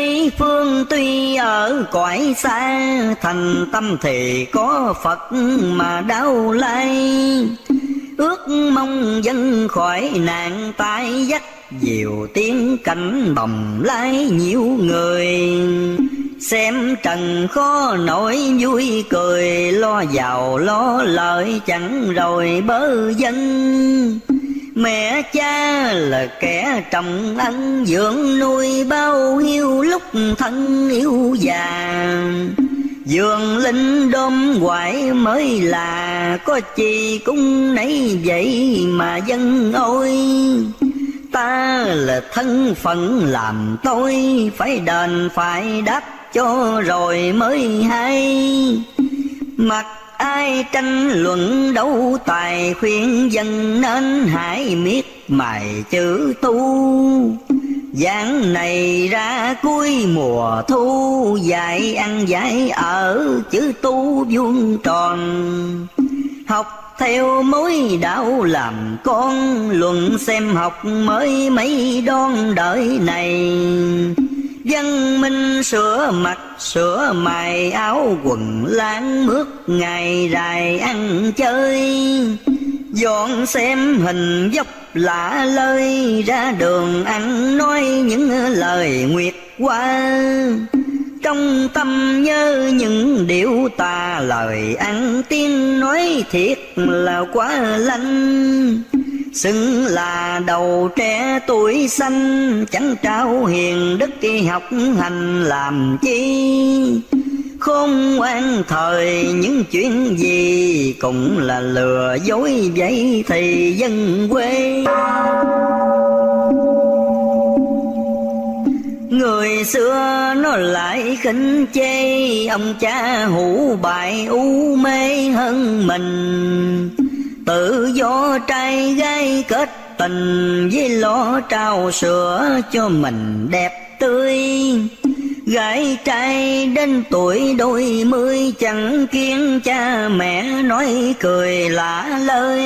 Tây phương tuy ở cõi xa, Thành tâm thì có Phật mà đau lay Ước mong dân khỏi nạn tai dắt Diệu tiếng cảnh bồng lái nhiều người. Xem trần khó nổi vui cười, Lo giàu lo lợi chẳng rồi bớ dân. Mẹ cha là kẻ trồng ăn dưỡng nuôi bao hiu lúc thân yêu già. Dường linh đôm hoài mới là, Có chi cũng nấy vậy mà dân ôi. Ta là thân phận làm tôi Phải đền, phải đáp cho rồi mới hay. Mặc ai tranh luận đấu tài khuyên dân nên hãy miết mài chữ tu. Giảng này ra cuối mùa thu, Dạy ăn dạy ở chữ tu vuông tròn. Học theo mối đạo làm con, Luận xem học mới mấy đón đợi này. Văn minh sửa mặt, sửa mài áo quần, láng mướt ngày dài ăn chơi. Dọn xem hình dốc lạ lơi, ra đường ăn nói những lời nguyệt qua. Trong tâm nhớ những điều tà lời, ăn tiếng nói thiệt là quá lanh xưng là đầu trẻ tuổi xanh, chẳng trao hiền đức đi học hành làm chi. Khôn ngoan thời những chuyện gì, cũng là lừa dối vậy thì dân quê. Người xưa nó lại khinh chê, Ông cha hủ bại u mê hơn mình. Tự do trai gái kết tình Với lo trao sữa cho mình đẹp tươi. Gái trai đến tuổi đôi mươi Chẳng kiến cha mẹ nói cười lạ lời.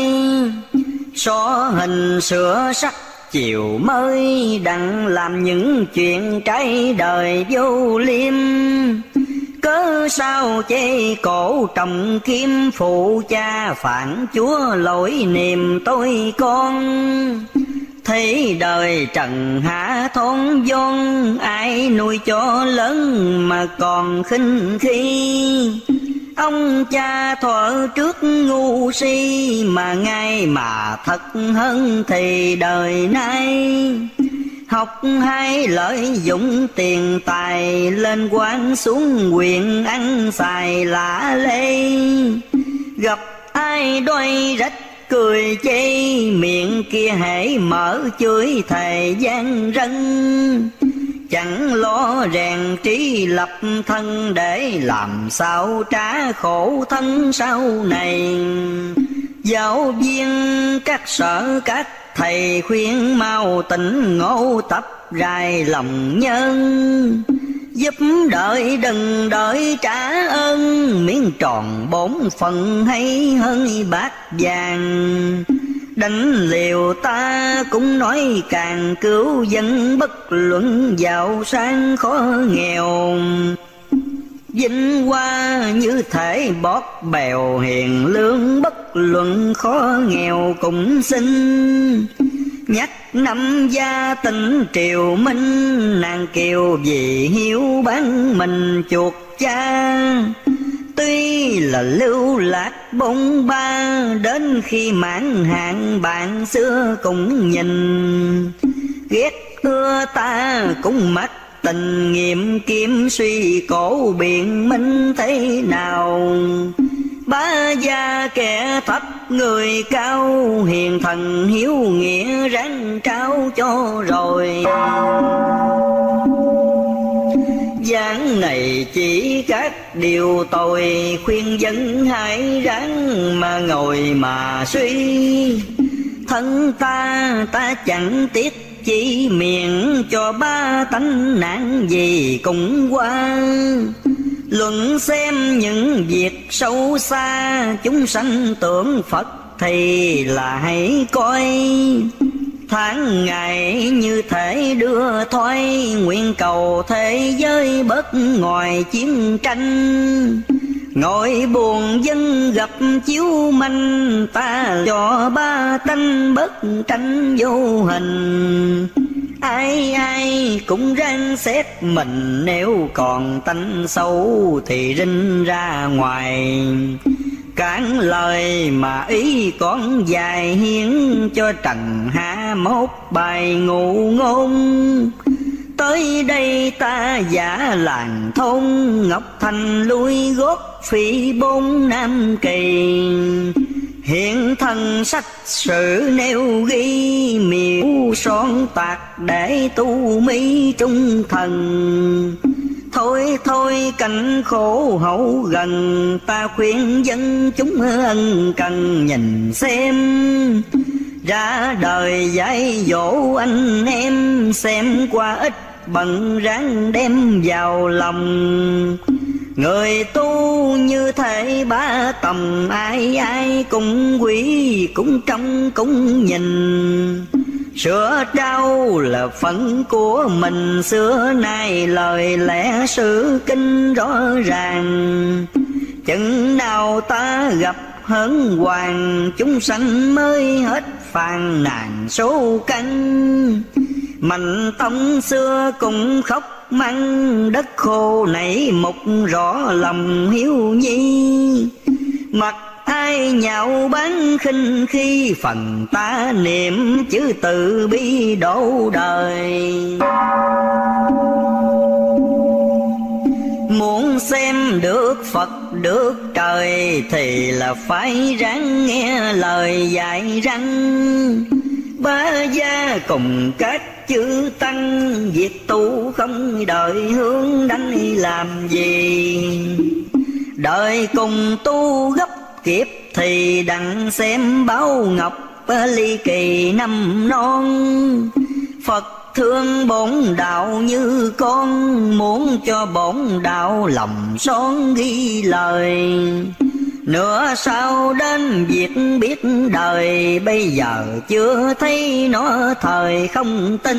So hình sửa sắc chiều mới đặng làm những chuyện trái đời vô liêm cớ sao chê cổ trọng kim phụ cha phản chúa lỗi niềm tôi con? Thấy đời trần hạ thôn vong ai nuôi cho lớn mà còn khinh khi? Ông cha thuở trước ngu si Mà ngay mà thật hơn thì đời nay Học hay lợi dụng tiền tài, Lên quan xuống quyền ăn xài lạ lê. Gặp ai đôi rách cười chê, Miệng kia hãy mở chửi thầy gian rân. Chẳng lo rèn trí lập thân để làm sao trả khổ thân sau này. Giáo viên, các sở, các thầy khuyên mau tỉnh ngộ tập rài lòng nhân, giúp đợi đừng đợi trả ơn. Miếng tròn bốn phần hay hơn bát vàng. Đánh liều ta cũng nói càng cứu dân bất luận giàu sang khó nghèo. Vinh hoa như thể bót bèo hiền lương, bất luận khó nghèo cũng xin Nhắc năm gia tình triều minh, Nàng kiều vì hiếu bán mình chuột cha. Tuy là lưu lạc bông ba, Đến khi mãn hạn bạn xưa cũng nhìn. Ghét ưa ta cũng mắt tình nghiệm kiếm suy cổ biện minh thế nào? Bá gia kẻ thấp người cao, Hiền thần hiếu nghĩa ráng trao cho rồi. Giảng này chỉ các điều tội khuyên dân hãy ráng mà ngồi mà suy. Thân ta ta chẳng tiếc chỉ miệng cho ba tánh nạn gì cũng qua. Luận xem những việc sâu xa, chúng sanh tưởng phật thì là hãy coi. Tháng ngày như thể đưa thoái nguyện cầu thế giới bớt ngoài chiến tranh ngồi buồn dân gặp chiếu manh, ta cho ba tánh bất tranh vô hình. Ai ai cũng ráng xét mình, nếu còn tánh xấu thì rinh ra ngoài. Cản lời mà ý con dài hiến cho trần hạ mốt bài ngụ ngôn tới đây ta giả làng thôn ngọc thành lui gót phi bốn nam kỳ. Hiện thân sách sử nêu ghi miêu son tạc để tu mỹ trung thần. Thôi thôi, cảnh khổ hậu gần, Ta khuyên dân chúng ân cần nhìn xem. Ra đời dạy dỗ anh em, Xem qua ít bận ráng đem vào lòng. Người tu như thể ba tầm, ai ai cũng quý, cũng trông, cũng nhìn. Sửa đau là phận của mình, Xưa nay lời lẽ sự kinh rõ ràng. Chừng nào ta gặp hớn hoàng, Chúng sanh mới hết phàn nàn số canh. Mạnh tông xưa cũng khóc măng Đất khô nảy mục rõ lòng hiếu nhi. Mặt ai nhạo bán khinh khi phần ta niệm chữ từ bi đổ đời. Muốn xem được Phật, được trời, Thì là phải ráng nghe lời dạy răng Ba gia cùng các chữ tăng, Việc tu không đợi hướng đánh làm gì. Đời cùng tu gấp kiếp thì đặng xem báo ngọc, ly kỳ năm non. Phật thương bổn đạo như con Muốn cho bổn đạo lòng son ghi lời. Nữa sau đến việc biết đời, Bây giờ chưa thấy nó thời không tin.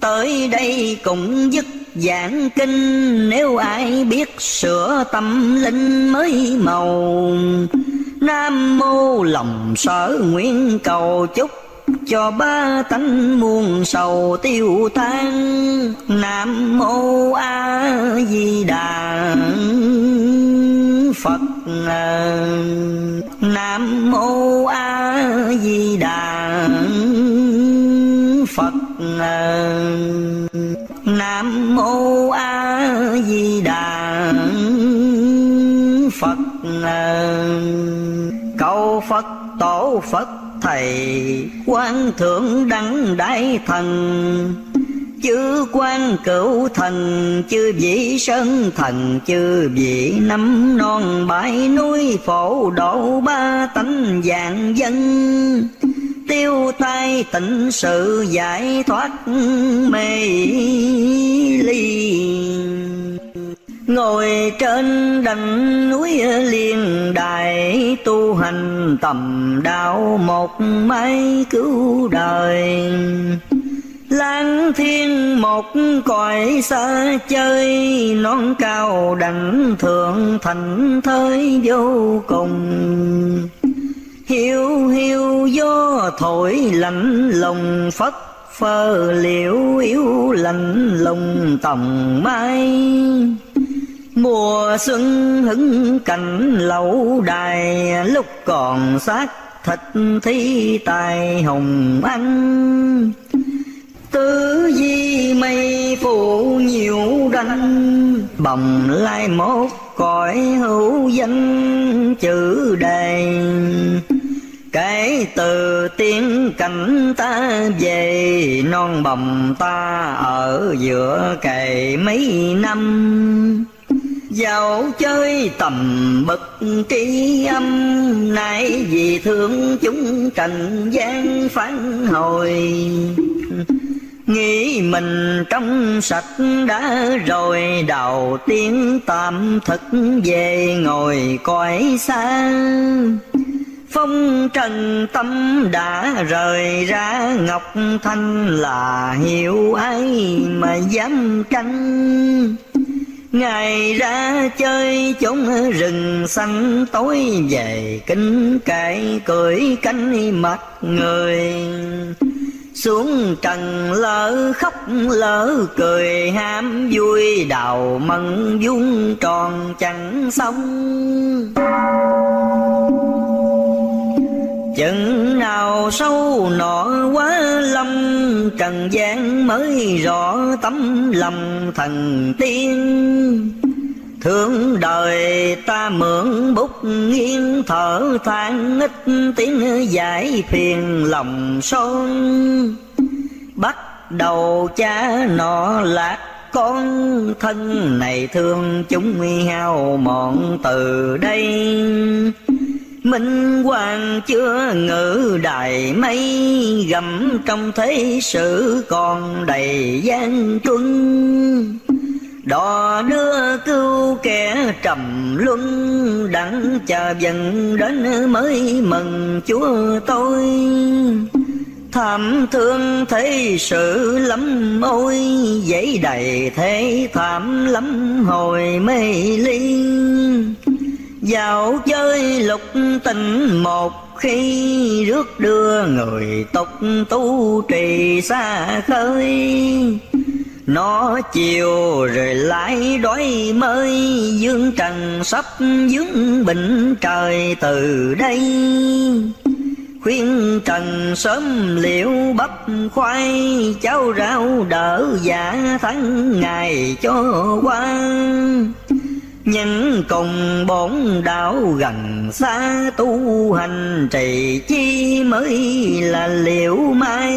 Tới đây cũng dứt giảng kinh, Nếu ai biết sửa tâm linh mới màu. Nam mô lòng sở nguyện cầu chúc cho ba tánh muôn sầu tiêu tan, Nam mô A Di Đà Phật. Nam mô A Di Đà Phật. Nam mô A Di Đà Phật. Cầu Phật, tổ Phật thầy quan thượng đăng đại thần. Chư quan cửu thần, chư vị sơn thần, chư vị năm non bãi núi phổ độ ba tánh dạng dân. Tiêu tai tịnh sự giải thoát mê ly. Ngồi trên đỉnh núi liên đài Tu hành tầm đạo một máy cứu đời. Lang thiên một cõi xa chơi, Non cao đẳng thượng thành thới vô cùng. Hiu hiu gió thổi lạnh lùng, phất phơ liễu yếu lạnh lùng tòng mai Mùa xuân hứng cảnh lẩu đài, Lúc còn xác thịt thi tài hồng anh Tứ di mây phụ nhiều đanh, Bồng lai mốt cõi hữu danh chữ đề. Kể từ tiếng cảnh ta về, Non bồng ta ở giữa cày mấy năm. Dạo chơi tầm bậc tri âm Nay vì thương chúng trần gian phán hồi. Nghĩ mình trong sạch đã rồi Đầu tiên tạm thực về ngồi cõi xa. Phong trần tâm đã rời ra, Ngọc Thanh là hiểu ai mà dám tranh. Ngày ra chơi chốn rừng xanh, tối về kính cải cười cánh mặt người. Xuống trần lỡ khóc, lỡ cười ham vui đào mận vuông tròn chẳng xong chừng nào sâu nọ quá lâm, trần gian mới rõ tấm lòng thần tiên. Thương đời ta mượn bút nghiêng thở than, ít tiếng giải phiền lòng son. Bắt đầu cha nọ lạc con, thân này thương chúng hao mòn từ đây. Minh hoàng chưa ngự đài mây Gầm, trong thế sự còn đầy gian truân. Đò đưa cứu kẻ trầm luân, Đặng chờ dần đến mới mừng chúa tôi. Thảm thương thế sự lắm ôi, Dãy đầy thế thảm lắm hồi mê ly. Dạo chơi lục tình một khi rước đưa người tục tu trì xa khơi. Nó chiều rồi lại đói mới dương trần sắp dướng bệnh trời từ đây. Khuyên trần sớm liệu bắp khoai cháo rau đỡ giả tháng ngày cho quan nhân cùng bổn đạo gần xa tu hành, trì chi mới là liệu mai.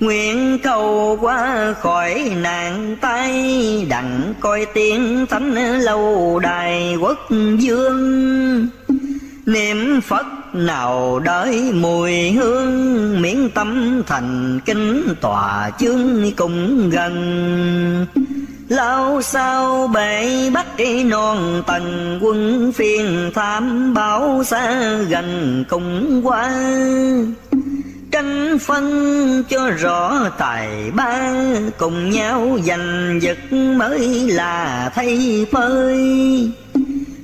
Nguyện cầu qua khỏi nạn tay Đặng coi tiếng thánh lâu đài quốc dương Niệm Phật nào đợi mùi hương, Miễn tâm thành kính tòa chương cùng gần. Lâu sau bể bắt non tầng quân phiên tham báo xa gần cùng qua tranh phân cho rõ tài ba, cùng nhau giành giật mới là thay phơi.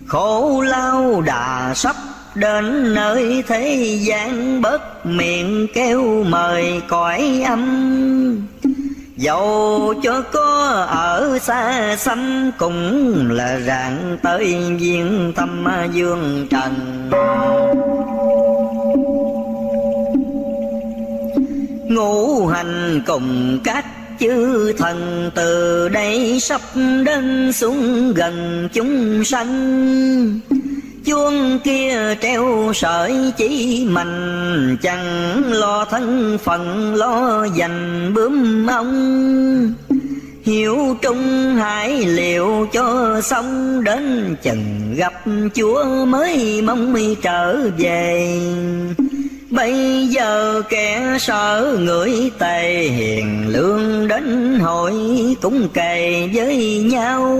Khổ lao đà sắp đến nơi thế gian bớt miệng kêu mời cõi âm. Dẫu cho có ở xa xăm Cũng là rạng tới viên tâm dương trần. Ngũ hành cùng các chư thần từ đây sắp đến xuống gần chúng sanh chuông kia treo sợi chỉ mình chẳng lo thân phận, lo dành bướm ông hiểu trung hải liệu cho xong, đến chừng gặp chúa mới mong mi trở về. Bây giờ kẻ sợ người tề hiền, lương đến hội cũng kề với nhau.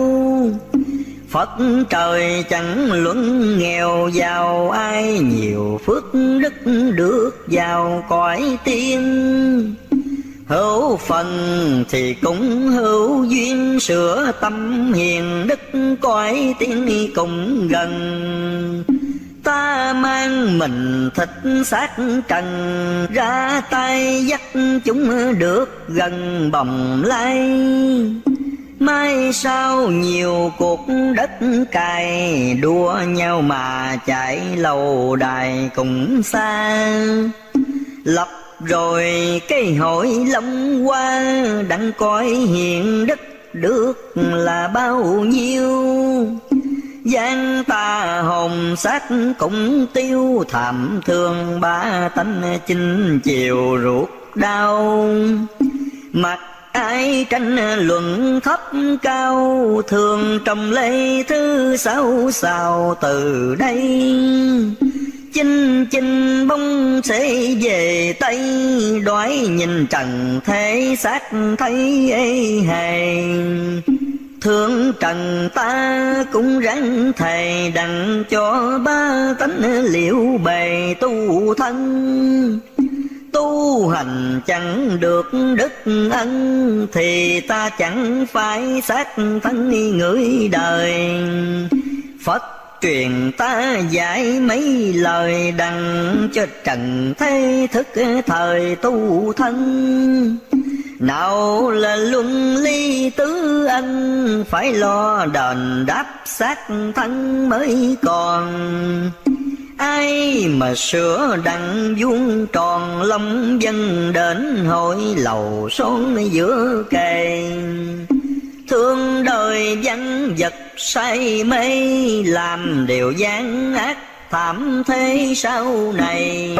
Phật trời chẳng luận nghèo, giàu ai nhiều phước đức được vào cõi tiên. Hữu phần thì cũng hữu duyên, sửa tâm hiền đức cõi tiên cùng gần. Ta mang mình thịt xác trần, Ra tay dắt chúng được gần bồng lai. Mai sau nhiều cuộc đất cày, Đua nhau mà chạy lâu đài cũng xa. Lập rồi cây hội long qua Đặng coi hiện đất được là bao nhiêu? Gian ta hồn xác cũng tiêu, thảm thương ba tánh chinh chiều ruột đau. Mặt ai tranh luận thấp cao, thường trầm lê thứ sáu sao từ đây. Chinh chinh bông sẽ về tây, đoái nhìn trần thế xác thấy ê hề. Thương trần ta cũng ráng thầy đặng cho ba tánh liệu bề tu thân. Tu hành chẳng được đức ân, Thì ta chẳng phải xác thân người đời. Phật truyền ta dạy mấy lời đặng cho trần thế thức thời tu thân. Nào là luân ly tứ anh phải lo đền đáp xác thân mới còn ai mà sửa đặng vuông tròn long dân đến hội lầu xuống giữa kề. Thương đời văn vật say mê, làm điều gian ác thảm thế sau này.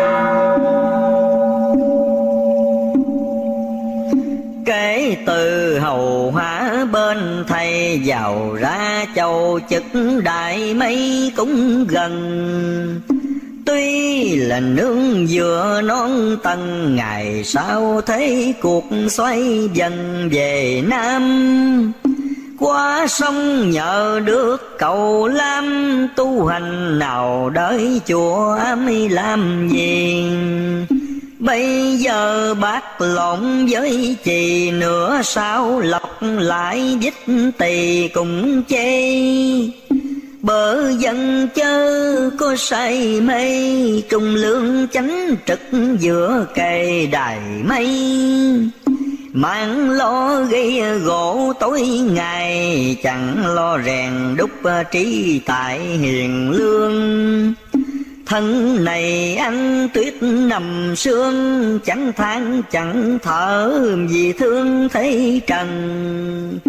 Kể từ hầu hóa bên thầy giàu ra châu chức đại mấy cũng gần. Tuy là nương vừa non tầng, Ngày sau thấy cuộc xoay dần về Nam. Qua sông nhờ được cầu lam, Tu hành nào đợi chùa ám làm gì Bây giờ bác lộn với chì nữa, sao lọc lại dích tỳ cũng chê? Bờ dân chớ có say mây Trung lương chánh trực giữa cây đài mây. Mang lo gây gỗ tối ngày, Chẳng lo rèn đúc trí tại hiền lương. Thân này ăn tuyết nằm sương, Chẳng than, chẳng thở, vì thương thấy trần.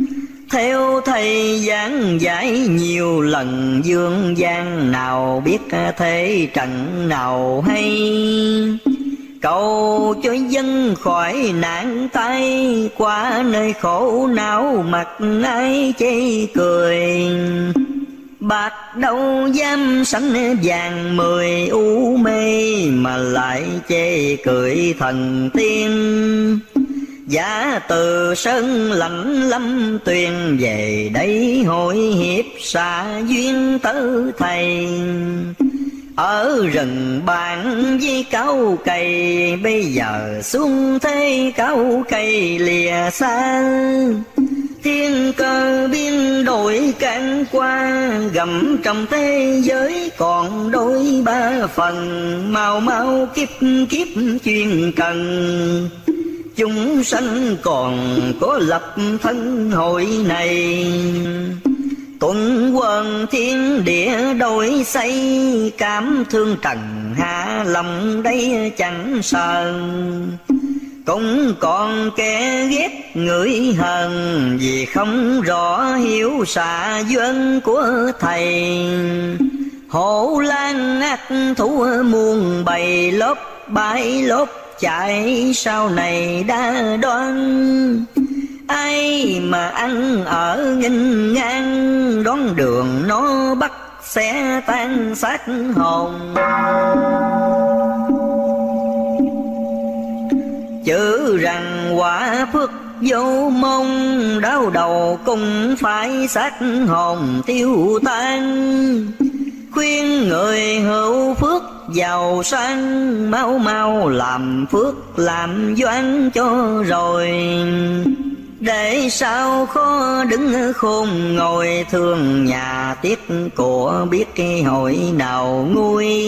Theo thầy giảng giải nhiều lần, dương gian Nào biết thế trần nào hay. Cầu cho dân khỏi nạn tay Qua nơi khổ não mặt ai chê cười. Bạc đâu dám sánh vàng mười u mê Mà lại chê cười thần tiên. Giả từ sơn lạnh lâm tuyền Về đây hội hiệp xa duyên tứ thầy. Ở rừng bàn với cao cây Bây giờ xuống thế cao cây lìa xa. Thiên cơ biên đổi can qua, Gầm trong thế giới còn đôi ba phần. Mau mau kiếp kiếp chuyên cần, Chúng sanh còn có lập thân hội này. Tuần quần thiên địa đổi xây, Cảm thương trần hạ lòng đây chẳng sờn cũng còn kẻ ghét người hờn, Vì không rõ hiểu xạ duyên của thầy. Hổ lan ác thú muôn bầy, lốp bãi lốp chạy Sau này đã đoan. Ai mà ăn ở nghinh ngang, Đón đường nó bắt sẽ tan xác hồn. Chữ rằng quả phước vô mong, đau đầu cũng phải xác hồn tiêu tan. Khuyên người hữu phước giàu sang, mau mau làm phước làm doan cho rồi. Để sao khó đứng khôn ngồi, thương nhà tiếc của biết cái hội nào nguôi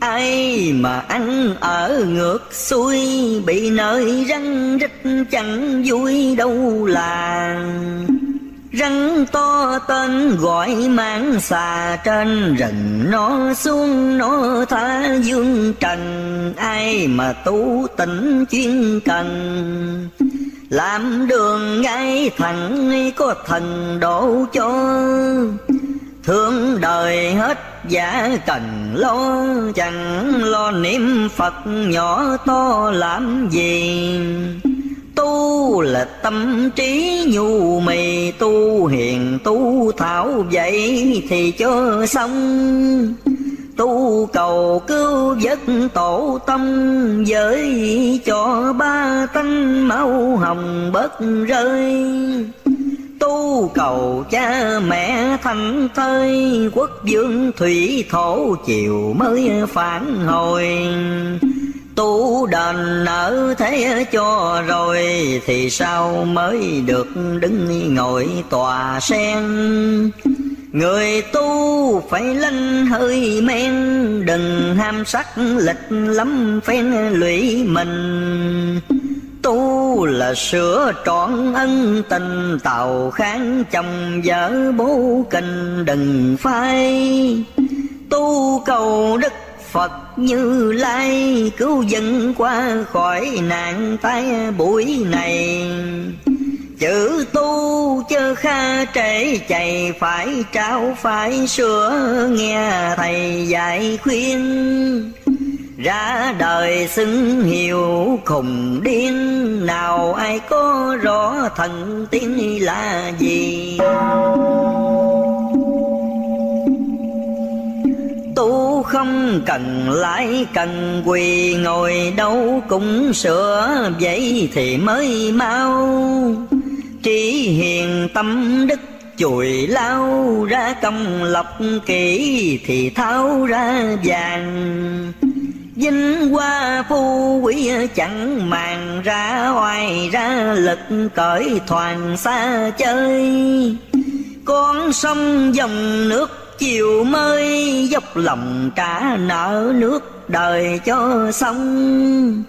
ai mà ăn ở ngược xuôi, bị nơi răng rít chẳng vui đâu là. Răng to tên gọi mang xà, trên rừng nó xuống nó tha dương trần. Ai mà tu tỉnh chuyên cần, làm đường ngay thẳng, có thần độ cho thương đời hết giả cần lo, chẳng lo niệm phật nhỏ to làm gì? Tu là tâm trí nhu mì, tu hiền, tu thảo vậy thì cho xong. Tu cầu cứu giấc tổ tâm giới cho ba tánh máu hồng bớt rơi tu cầu cha mẹ thành thơi, quốc vương thủy thổ chiều mới phản hồi. Tu đền nợ thế cho rồi thì sao mới được đứng ngồi tòa sen? Người tu phải lanh hơi men, Đừng ham sắc lịch lắm phen lụy mình. Tu là sửa trọn ân tình, Tàu kháng chồng vợ bố kinh đừng phai. Tu cầu đức Phật như lai, Cứu dân qua khỏi nạn tai buổi này. Chữ tu chớ kha trễ, chạy phải trao phải sửa, nghe thầy dạy khuyên ra đời xưng hiệu khùng điên, nào ai có rõ thần tiên là gì? Tu không cần lái cần quỳ, ngồi đâu cũng sửa vậy thì mới mau. Trí hiền tâm đức chùi lao ra công lọc kỹ thì tháo ra vàng. Vinh hoa phu quý chẳng màng ra oai, ra lực cởi thoàn xa chơi. Con sông dòng nước chiều mới dốc lòng trả nợ nước đời cho xong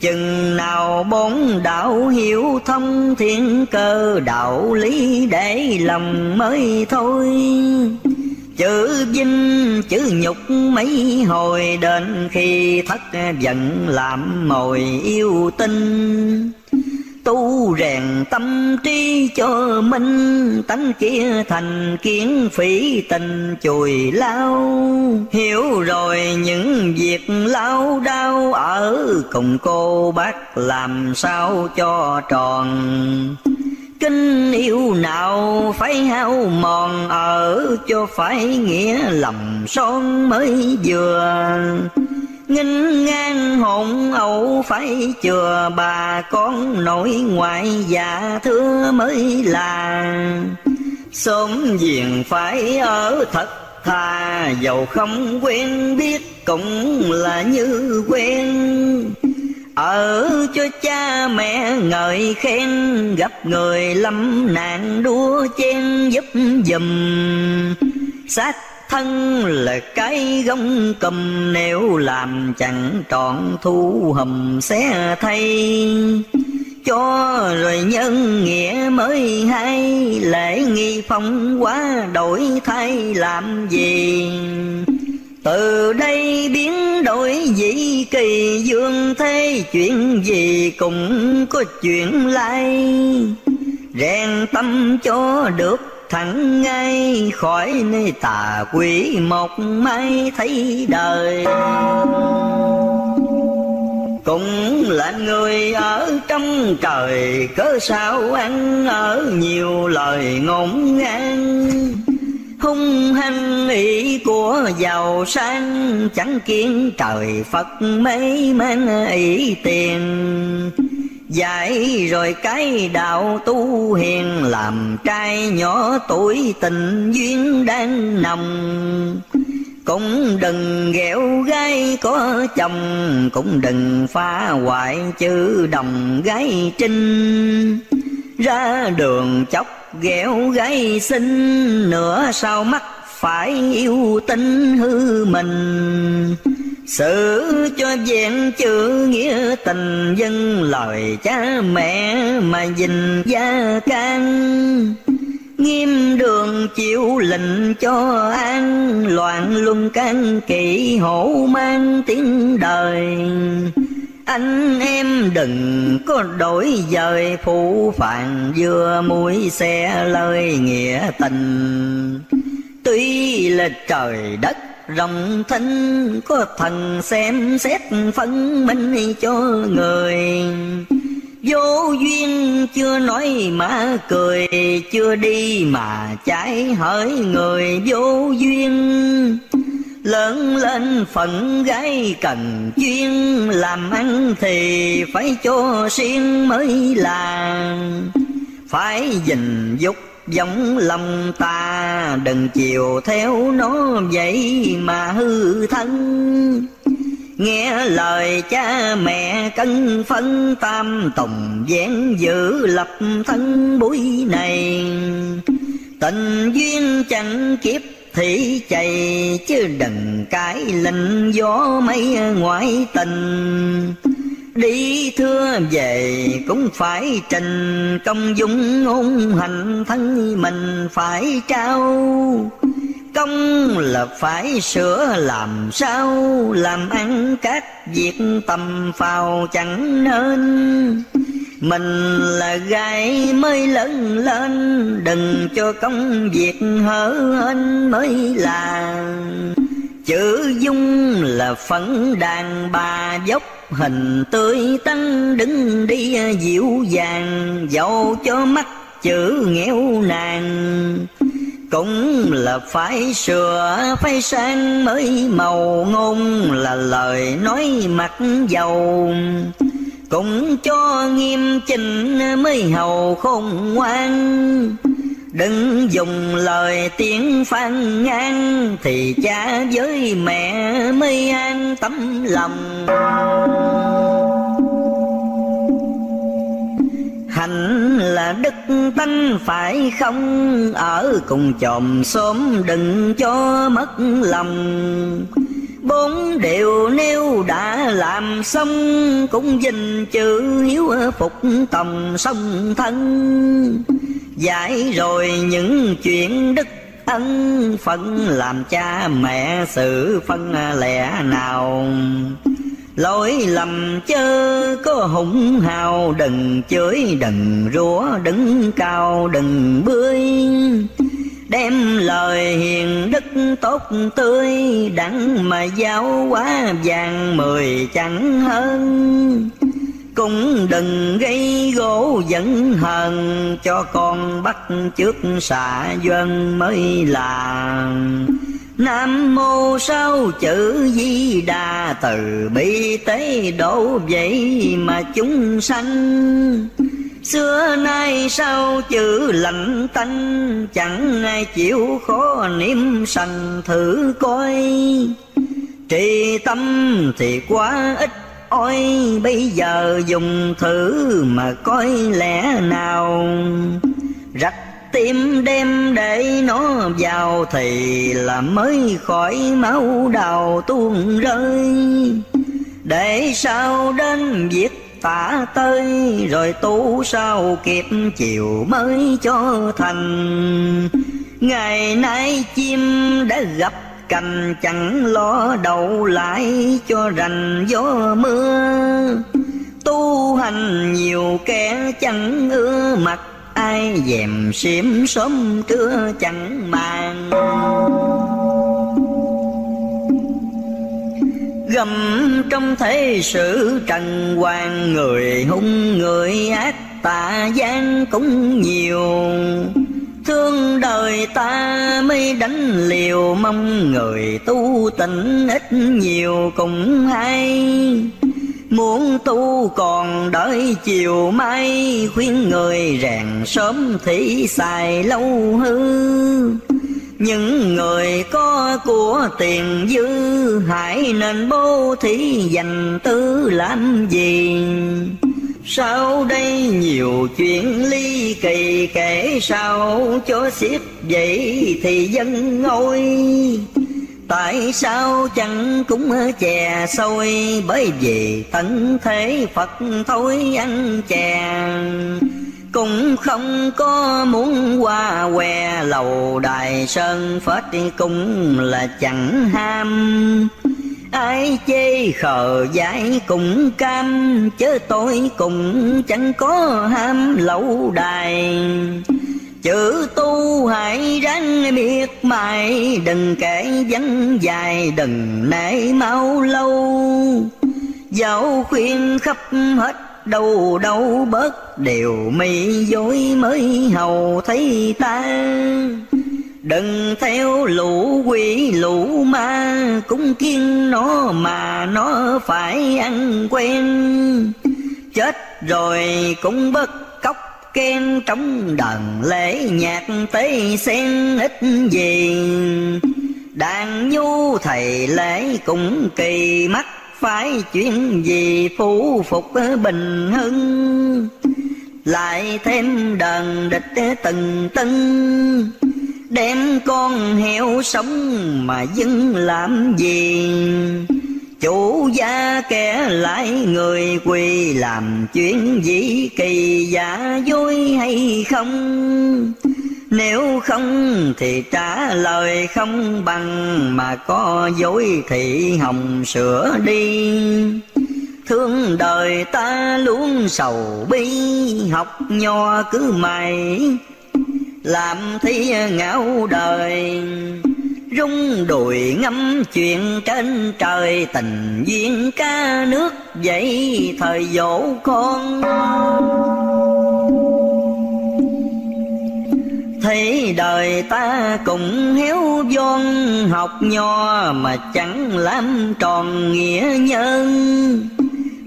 Chừng nào bốn đạo hiểu thông thiên cơ, đạo lý để lòng mới thôi. Chữ vinh, chữ nhục mấy hồi đến khi thất giận làm mồi yêu tinh. Tu rèn tâm trí cho minh, tánh kia thành kiến phỉ tình chùi lao. Hiểu rồi những việc lao đau ở cùng cô bác làm sao cho tròn kinh yêu nào phải hao mòn, ở cho phải nghĩa lòng son mới vừa. Nghinh ngang hồn ẩu phải chừa, bà con nội ngoại già thưa mới là. Sớm diền phải ở thật thà dầu không quen biết cũng là như quen ở cho cha mẹ ngợi khen, gặp người lâm nạn đua chen giúp dùm sát thân là cái gông cầm, nếu làm chẳng trọn thu hầm xé thay. Cho rồi nhân nghĩa mới hay, lễ nghi phong quá đổi thay làm gì? Từ đây biến đổi dĩ kỳ, dương thế chuyện gì cũng có chuyện lai. Rèn tâm cho được thẳng ngay, khỏi nơi tà quỷ một mai thấy đời. Cũng là người ở trong trời, cớ sao ăn ở nhiều lời ngôn ngang hung hăng ý của giàu sang, chẳng kiến trời phật mấy mang ý tiền. Dạy rồi cái đạo tu hiền, Làm trai nhỏ tuổi tình duyên đang nồng. Cũng đừng ghẹo gái có chồng, Cũng đừng phá hoại chữ đồng gái trinh. Ra đường chóc ghẹo gái xinh, Nửa sau mắt phải yêu tinh hư mình. Xử cho vẹn chữ nghĩa tình, dân lời cha mẹ mà dình gia can. Nghiêm đường chịu lệnh cho an, Loạn luân can kỵ hổ mang tiếng đời anh em đừng có đổi dời phụ phàng vừa mũi xe lời nghĩa tình. Tuy là trời đất rộng thinh Có thần xem xét phân minh cho người. Vô duyên chưa nói mà cười, Chưa đi mà trái hỡi người. Vô duyên Lớn lên phận gái cần chuyên Làm ăn thì phải cho riêng mới làm phải gìn dục giống lòng ta, đừng chiều theo nó vậy mà hư thân. Nghe lời cha mẹ cân phân, tam tùng vén giữ lập thân buổi này. Tình duyên chẳng kiếp thị chạy chứ đừng cãi lệnh gió mây ngoại tình. Đi thưa về cũng phải trình công dung ngôn hành thân mình phải trao công là phải sửa làm sao, làm ăn các việc tầm phào chẳng nên. Mình là gái mới lớn lên, đừng cho công việc hở hên mới là chữ dung là phấn đàn bà dốc, hình tươi tắn đứng đi dịu dàng dẫu cho mắt chữ nghèo nàng cũng là phải sửa, phải sang mới màu ngôn là lời nói mặt dầu. Cũng cho nghiêm chỉnh mới hầu khôn ngoan. Đừng dùng lời tiếng phan ngang thì cha với mẹ mới an tấm lòng. Hạnh là đức tánh phải không? Ở cùng chòm xóm đừng cho mất lòng. Bốn điều nêu đã làm xong, cũng dình chữ hiếu phục tòng sông thân. Giải rồi những chuyện đức ân, phận làm cha mẹ sự phân lẽ nào lỗi lầm chớ có hùng hào, đừng chửi, đừng rủa, đứng cao, đừng bươi. Đem lời hiền đức tốt tươi, đặng mà giáo quá vàng mười chẳng hơn. Cũng đừng gây gỗ giận hờn, cho con bắt trước xạ dân mới là. Nam mô sao chữ di đà từ. Bi tế độ vậy mà chúng sanh. Xưa nay sao chữ lạnh tanh Chẳng ai chịu khó niệm sanh thử coi. Trì tâm thì quá ít, ôi Bây giờ dùng thử mà coi lẽ nào. Rắc tim đem để nó vào thì là mới khỏi máu đầu tuôn rơi. Để sao đến việc tả tơi, rồi tu sao kịp chiều mới cho thành. Ngày nay chim đã gặp cành, chẳng lo đậu lại cho rành gió mưa. Tu hành nhiều kẻ chẳng ưa mặt ai dèm xiêm sớm trưa chẳng màng. Gầm trong thế sự trần hoàng, người hung, người ác, tà gian cũng nhiều. Thương đời ta mới đánh liều, mong người tu tình ít nhiều cũng hay. Muốn tu còn đợi chiều mai, Khuyên người rèn sớm thì xài lâu hư. Những người có của tiền dư, Hãy nên bố thí dành tư làm gì? Sau đây nhiều chuyện ly kỳ, kể sau cho xiết vậy thì dân ngôi Tại sao chẳng cũng chè sôi Bởi vì tận thế Phật thôi ăn chè. Cũng không có muốn qua què Lầu đài sơn phết cũng là chẳng ham. Ai chê khờ dại cũng cam Chớ tôi cũng chẳng có ham lậu đài. Chữ tu hãy ráng miệt mài Đừng kể vắng dài, đừng nể mau lâu. Dẫu khuyên khắp hết đâu đâu bớt Điều mi dối mới hầu thấy ta. Đừng theo lũ quỷ, lũ ma, Cũng kiên nó mà nó phải ăn quen. Chết rồi cũng bất khen trong đần lễ nhạc tế sen ít gì. Đàn nhu thầy lễ cũng kỳ mắt, phải chuyện gì phú phục bình hưng. Lại thêm đàn địch từng tân đem con heo sống mà dưng làm gì? Chủ gia kẻ lại người quỳ làm chuyện gì kỳ, giả vui hay không? Nếu không thì trả lời không bằng, mà có dối thì hồng sửa đi. Thương đời ta luôn sầu bi, học nho cứ mày làm thi ngạo đời, rung đùi ngâm chuyện trên trời, tình duyên ca nước vậy thời dỗ con. Thấy đời ta cũng héo von học nho mà chẳng làm tròn nghĩa nhân.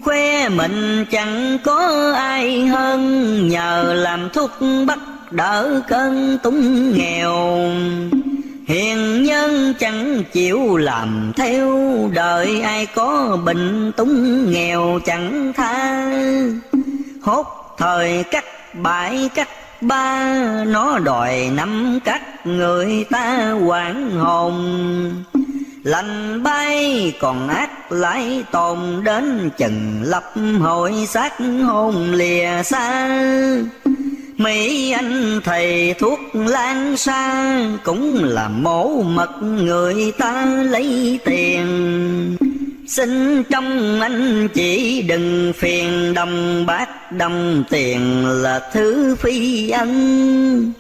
Khoe mình chẳng có ai hơn, nhờ làm thuốc bắt đỡ cơn túng nghèo. Hiền nhân chẳng chịu làm theo, đời ai có bệnh túng nghèo chẳng tha. Hốt thời cắt bãi cắt ba, nó đòi năm cách người ta quản hồn. Lành bay còn ác lại tồn đến chừng lập hội xác hôn lìa xa mỹ anh thầy thuốc lan xa Cũng là mổ mật người ta lấy tiền. Xin trong anh chỉ đừng phiền đồng bát đồng tiền là thứ phi ân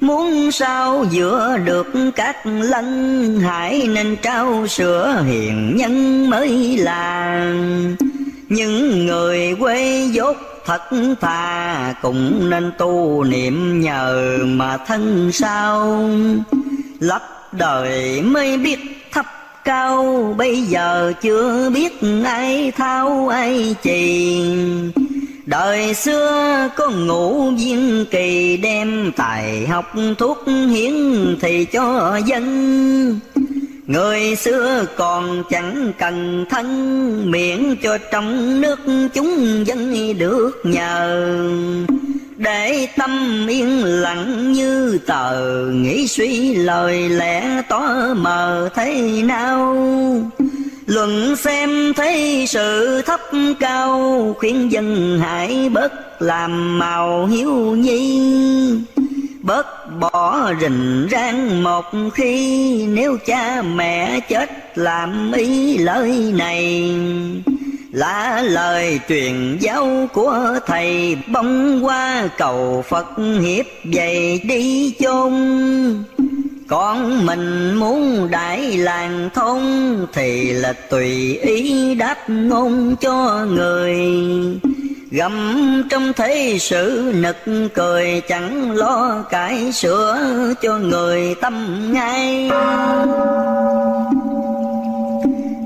Muốn sao giữa được các lân, Hãy nên trao sữa hiền nhân mới làng. Những người quê dốt thật thà Cũng nên tu niệm nhờ mà thân sao. Lấp đời mới biết thấp cao, Bây giờ chưa biết ai thao ai trì Đời xưa có ngũ viên kỳ, đem tài học thuốc hiến thì cho dân. Người xưa còn chẳng cần thân miệng cho trong nước chúng dân được nhờ. Để tâm yên lặng như tờ, Nghĩ suy lời lẽ tỏ mờ thế nào Luận xem thấy sự thấp cao, Khuyên dân hãy bớt làm màu hiếu nhi. Bớt bỏ rình rang một khi Nếu cha mẹ chết làm ý lời này. Là lời truyền giáo của thầy bông qua cầu Phật hiệp dày đi chôn. Con mình muốn đại làng thôn thì là tùy ý đáp ngôn cho người gầm trong thế sự nực cười chẳng lo cải sửa cho người tâm ngay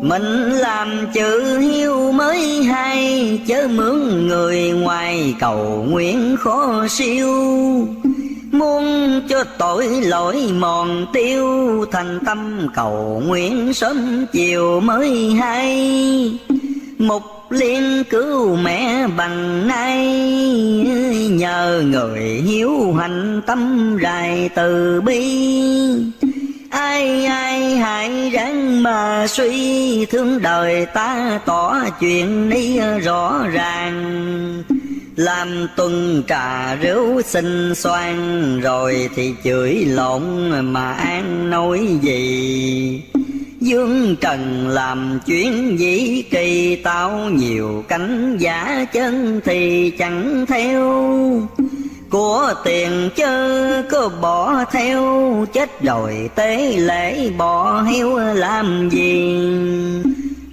mình làm chữ hiếu mới hay, chớ mướn người ngoài cầu nguyện khó siêu. Muốn cho tội lỗi mòn tiêu, Thành tâm cầu nguyện sớm chiều mới hay. Mục liên cứu mẹ bằng nay Nhờ người hiếu hành tâm rài từ bi. Ai ai hãy ráng mà suy, Thương đời ta tỏ chuyện đi rõ ràng. Làm tuần trà rượu xinh xoan, Rồi thì chửi lộn mà an nói gì. Dương Trần làm chuyến dĩ kỳ, tao nhiều cánh giả chân thì chẳng theo. Của tiền chớ có bỏ theo, Chết rồi tế lễ bỏ heo làm gì?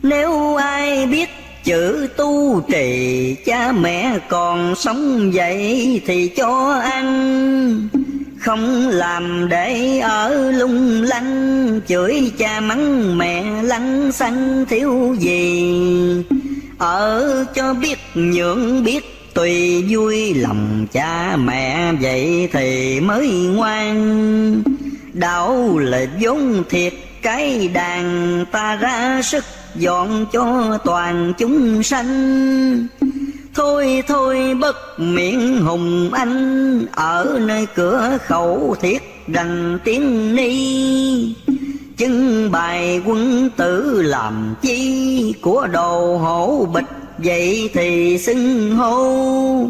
Nếu ai biết chữ tu trì, cha mẹ còn sống vậy thì cho ăn không làm để ở lung lăng chửi cha mắng mẹ lăng xăng thiếu gì. Ở cho biết nhượng biết, tùy vui lòng cha mẹ vậy thì mới ngoan. Đạo là vốn thiệt, cái đàn ta ra sức dọn cho toàn chúng sanh. Thôi thôi bất miệng hùng anh, Ở nơi cửa khẩu thiết đành tiếng ni. Chân bài quân tử làm chi, Của đồ hổ bịch vậy thì xưng hô.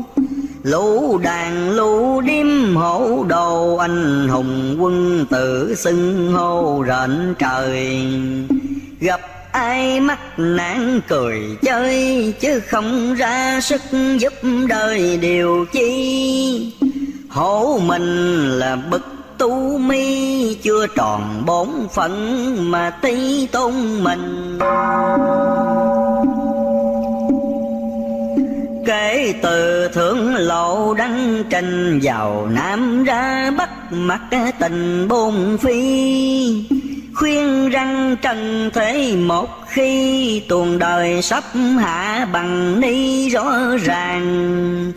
Lũ đàn lũ điếm hổ đồ anh hùng quân tử xưng hô rệnh trời. Gặp ai mắc nạn cười chơi chứ không ra sức giúp đời điều chi. Hổ mình là bực tu mi, chưa tròn bổn phận mà tí tôn mình. Kể từ thượng lộ đăng trình, vào nam ra bắc mặt tình bôn phi khuyên răng trần thế một khi tuồng đời sắp hạ bằng ni rõ ràng.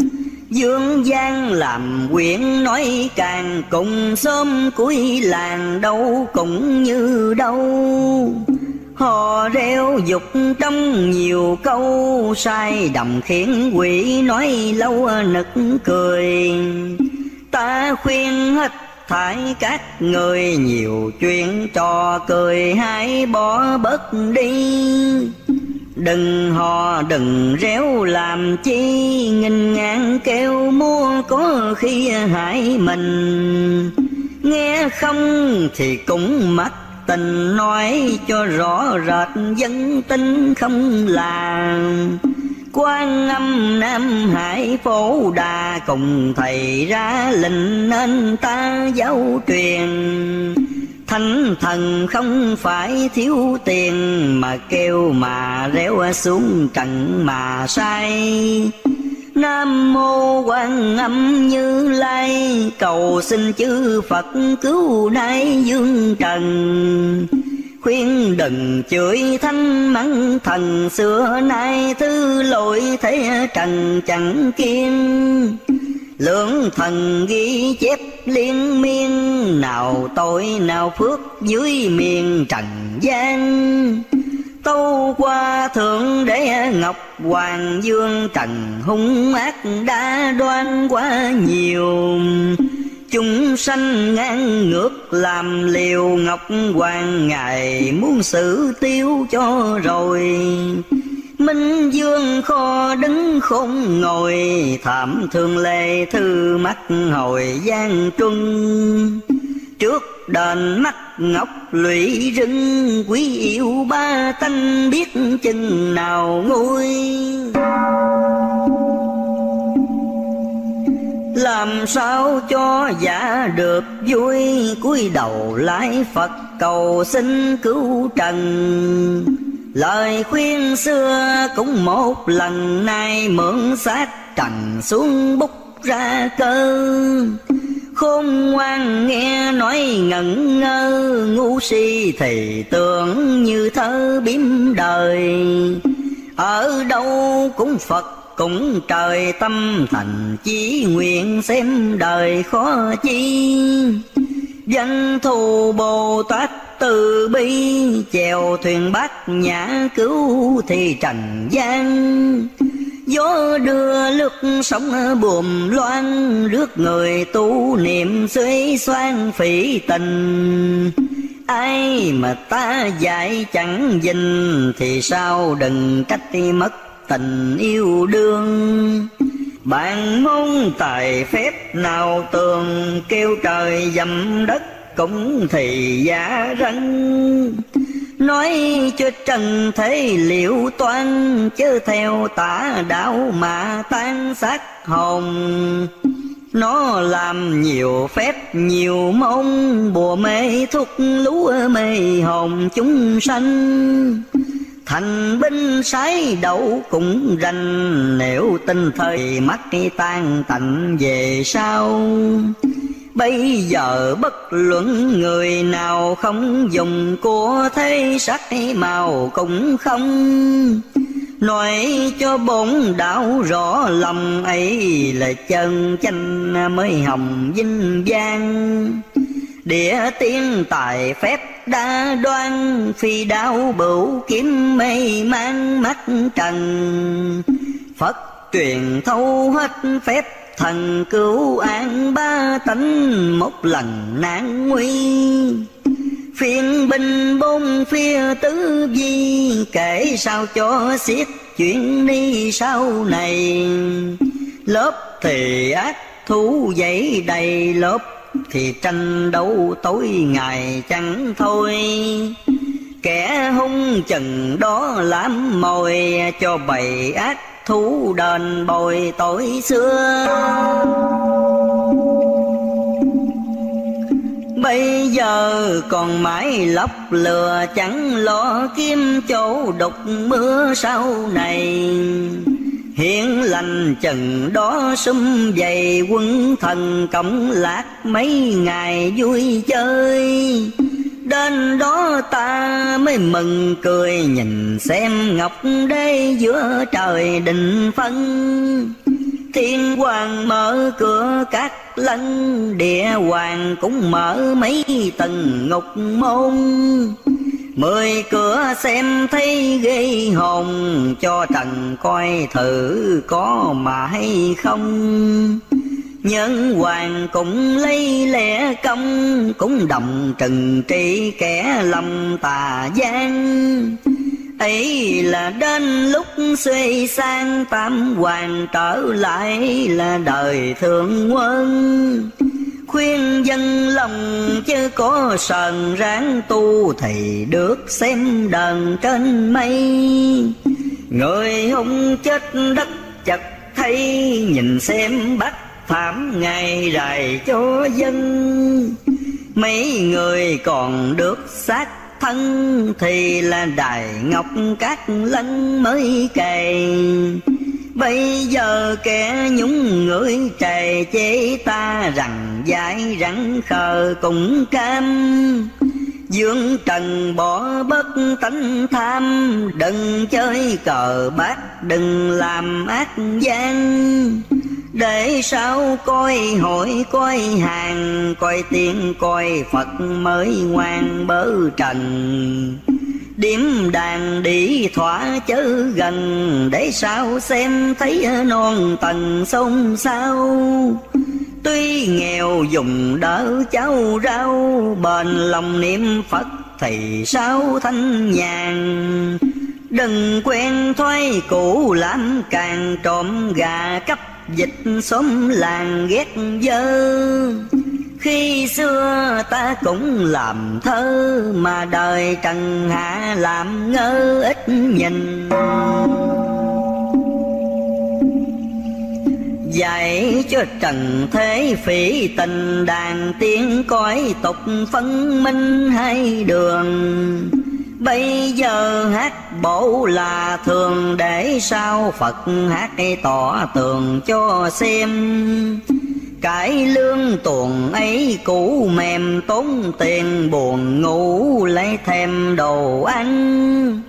Dương gian làm quyển nói càng cùng sớm cuối làng đâu cũng như đâu. Họ reo dục trong nhiều câu, sai đầm khiến quỷ nói lâu nực cười. Ta khuyên hết thải các người nhiều chuyện trò cười, hãy bỏ bớt đi. Đừng hò, đừng réo, làm chi nghìn ngàn kêu mua có khi hại mình. Nghe không thì cũng mất tình, nói cho rõ rệt dân tin không làm quan âm nam hải phổ đà, cùng thầy ra lệnh nên ta giáo truyền. Thánh thần không phải thiếu tiền mà kêu mà réo xuống trần mà sai Nam mô quan âm như lai, cầu xin chư Phật cứu nay dương trần khuyên đừng chửi thanh mắng thần. Xưa nay thứ lỗi thế trần chẳng kiên. Lượng thần ghi chép liên miên, Nào tội nào phước dưới miền trần gian. Tâu qua thượng đế ngọc hoàng dương, trần hung ác đã đoan quá nhiều chúng sanh ngang ngược làm liều ngọc hoàng ngài muốn xử tiêu cho rồi. Minh dương kho đứng khôn ngồi, thảm thương lê thư mắt hồi gian trung. Trước đền mắt ngọc lụy rừng quý yêu ba tanh biết chừng nào ngôi làm sao cho giả được vui? Cúi đầu lại phật cầu xin cứu trần. Lời khuyên xưa cũng một lần, nay mượn xác trần xuống bút ra cơ. Khôn ngoan nghe nói ngẩn ngơ, ngu si thì tưởng như thơ biếm đời. Ở đâu cũng phật cũng trời tâm thành chí nguyện xem đời khó chi. Danh thù bồ tát từ bi, chèo thuyền bát nhã cứu thì trần gian. Gió đưa lướt sóng buồm loan rước người tu niệm xuế xoan phỉ tình. Ai mà ta dạy chẳng dình thì sao đừng trách mất tình yêu đương. Bạn mong tài phép nào tường kêu trời dầm đất cũng thì giả rắn nói cho trần thế liệu toan, chớ theo tả đạo mà tan xác hồn nó làm nhiều phép nhiều mong bùa mê thuốc lúa mê hồn chúng sanh thành binh sái đấu cũng rành, nếu tin thời mắt tan tạnh về sau. Bây giờ bất luận người nào không dùng của thế sắc màu cũng không. Nói cho bổn đạo rõ lòng ấy là chân chanh mới hồng vinh vang. Địa tiên tài phép đa đoan, Phi đao bửu kiếm mây mang mắt trần. Phật truyền thâu hết phép thần cứu an ba tánh một lần nạn nguy. Phiên binh bốn phía tứ di, kể sao cho xiết chuyện đi sau này. Lớp thì ác thú dậy đầy, lớp thì tranh đấu tối ngày chẳng thôi. Kẻ hung chừng đó làm mồi, cho bầy ác thú đền bồi tối xưa. Bây giờ còn mãi lóc lừa, chẳng lo kiếm chỗ đục mưa sau này hiển lành chừng đó sum dày quân thần cộng lạc mấy ngày vui chơi. Đến đó ta mới mừng cười, nhìn xem ngọc đế giữa trời định phân. Thiên hoàng mở cửa các lân, Địa hoàng cũng mở mấy tầng ngục môn. Mười cửa xem thấy ghê hồn Cho trần coi thử có mà hay không. Nhân hoàng cũng lấy lẽ công, Cũng đồng trừng trị kẻ lòng tà gian. Ấy là đến lúc suy sang, tam hoàng trở lại là đời thượng quân khuyên dân lòng chứ có sờn ráng tu thì được xem đàn trên mây. Người hung chết đất chật thấy nhìn xem bắt phạm ngày dài cho dân. Mấy người còn được xác thân thì là đài ngọc các lân mới kề. Bây giờ kẻ nhúng người trề chế ta rằng dại rắn khờ cũng cam. Dương trần bỏ bất tánh tham, Đừng chơi cờ bát, đừng làm ác gian. Để sao coi hội, coi hàng, coi tiên, coi phật mới ngoan bớ trần điểm đàn đi thỏa chớ gần, để sao xem thấy non tầng sông sao. Tuy nghèo dùng đỡ cháu rau, bền lòng niệm phật thì sao thanh nhàn. Đừng quen thoái cũ làm càng trộm gà cấp dịch xóm làng ghét dơ khi xưa ta cũng làm thơ mà đời trần hạ làm ngơ ít nhìn. Dạy cho trần thế phỉ tình đàn tiếng cõi tục phân minh hai đường. Bây giờ hát bộ là thường để sao Phật hát tỏ tường cho xem. Cải lương tuồng ấy cũ mềm, tốn tiền buồn ngủ lấy thêm đồ ăn.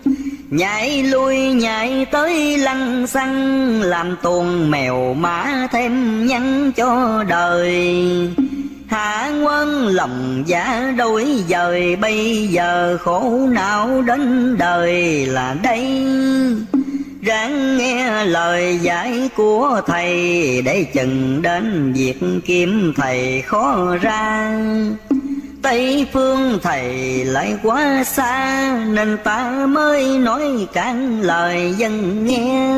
Nhảy lui, nhảy tới lăng xăng, Làm tuồng mèo mã thêm nhắn cho đời. Hạ quân lòng giả đôi dời, Bây giờ khổ não đến đời là đây. Ráng nghe lời giải của thầy, Để chừng đến việc kiếm thầy khó ra. Tây phương thầy lại quá xa, Nên ta mới nói cản lời dân nghe.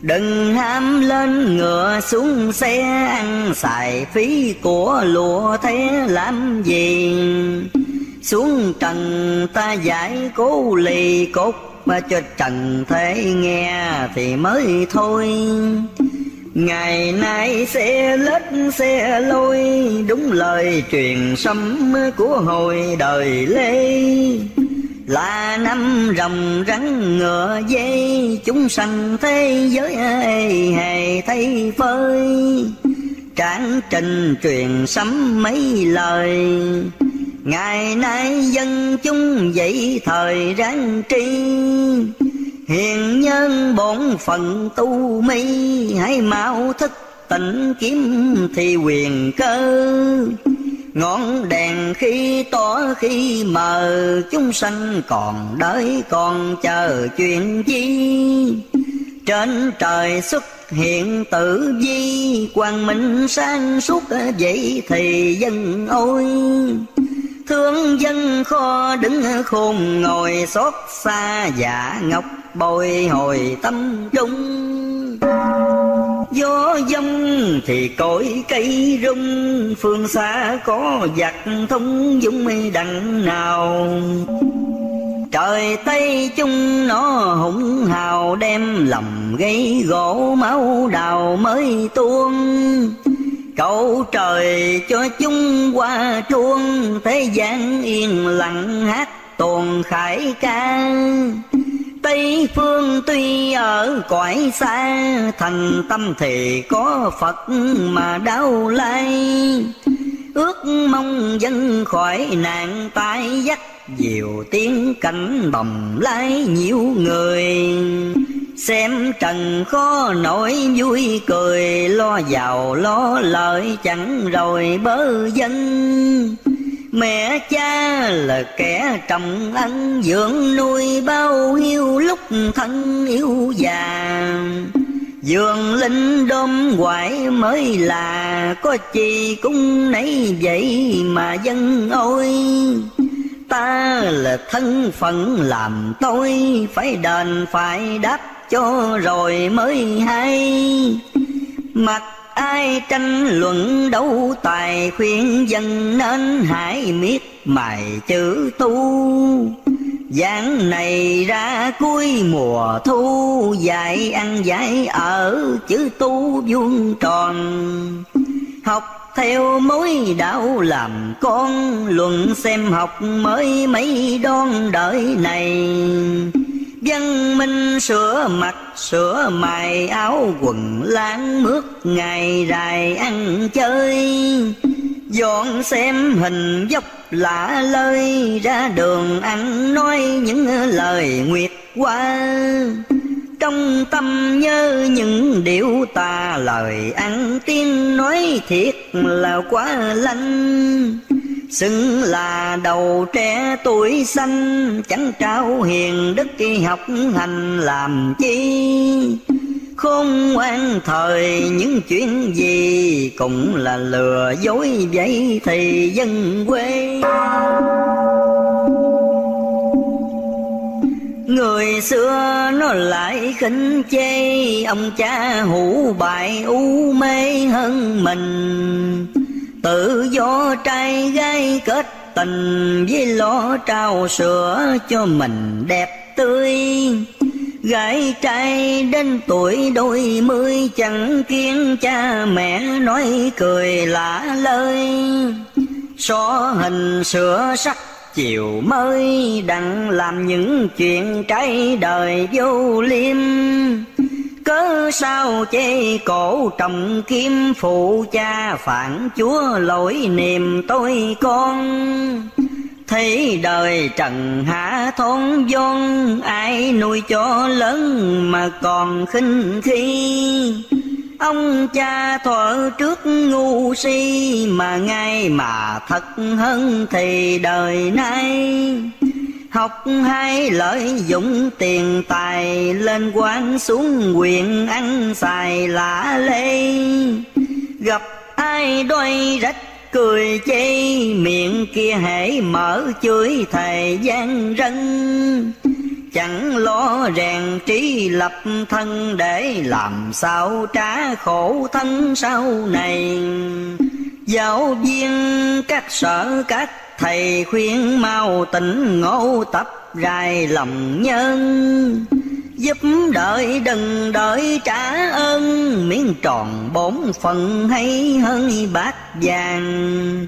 Đừng ham lên ngựa xuống xe, ăn xài phí của lụa thế làm gì? Xuống trần ta giải cố lì cốt cho trần thế nghe thì mới thôi. Ngày nay xe lết, xe lôi, Đúng lời truyền sấm của hồi đời Lê. Là năm rồng rắn ngựa dây chúng sanh thế giới hề thấy phơi. Tráng trình truyền sấm mấy lời ngày nay dân chúng dậy thời ráng tri. Hiền nhân bổn phận tu mi, Hãy mau thức tỉnh kiếm thì quyền cơ. Ngọn đèn khi tỏ khi mờ, Chúng sanh còn đợi còn chờ chuyện chi. Trên trời xuất hiện tử vi, Quang minh sáng suốt, vậy thì dân ôi. Thương dân kho đứng khôn ngồi xót xa giả ngọc bồi hồi tâm trung. Gió dông thì cội cây rung, Phương xa có giặc thông mây đằng nào. Trời Tây chung nó hùng hào đem lòng gây gỗ máu đào mới tuôn. Cầu trời cho chúng qua chuông, Thế gian yên lặng hát tuồng khải ca. Tây phương tuy ở cõi xa Thành tâm thì có Phật mà đau lai. Ước mong dân khỏi nạn tai dắt Diều tiếng cảnh bầm lái nhiều người. Xem trần khó nổi, vui cười, Lo giàu, lo lợi, chẳng rồi bớ dân Mẹ cha là kẻ trọng ăn dưỡng nuôi bao nhiêu lúc thân yêu già. Dường linh đôm hoài mới là, Có chi cũng nấy vậy mà dân ôi. Ta là thân phận làm tôi Phải đền phải đáp cho rồi mới hay. Mặc ai tranh luận đấu tài khuyên dân nên hãy miết mài chữ tu. Giảng này ra cuối mùa thu, Dạy ăn dạy ở chữ tu vuông tròn. Học theo mối đạo làm con Luận xem học mới mấy đón đợi này. Văn minh sửa mặt, sửa mài áo quần, láng mướt ngày dài ăn chơi. Dọn xem hình dốc lạ lơi, ra đường ăn nói những lời nguyệt qua trong tâm nhớ những điệu tà lời ăn tiếng nói thiệt là quá lanh. Xưng là đầu trẻ tuổi xanh, Chẳng trao hiền đức khi học hành làm chi. Khôn ngoan thời những chuyện gì Cũng là lừa dối vậy thì dân quê. Người xưa nó lại khinh chê, Ông cha hủ bại u mê hơn mình. Tự do trai gái kết tình Với lo trao sữa cho mình đẹp tươi. Gái trai đến tuổi đôi mươi Chẳng kiến cha mẹ nói cười lạ lời So hình sửa sắc chiều mới Đặng làm những chuyện trái đời vô liêm. Cớ sao chê cổ trọng kim phụ cha phản chúa lỗi niềm tôi con? Thấy đời trần hạ thôn vong, Ai nuôi cho lớn mà còn khinh khi? Ông cha thuở trước ngu si Mà ngay mà thật hơn thì đời nay. Học hay lợi dụng tiền tài Lên quan xuống quyền ăn xài lạ lê. Gặp ai đôi rách cười chê, Miệng kia hãy mở chửi thầy gian rân. Chẳng lo rèn trí lập thân Để làm sao trả khổ thân sau này. Giáo viên, các sở, các thầy khuyên mau tỉnh ngộ tập rài lòng nhân. Giúp đợi đừng đợi trả ơn, miếng tròn bốn phần hay hơn bát vàng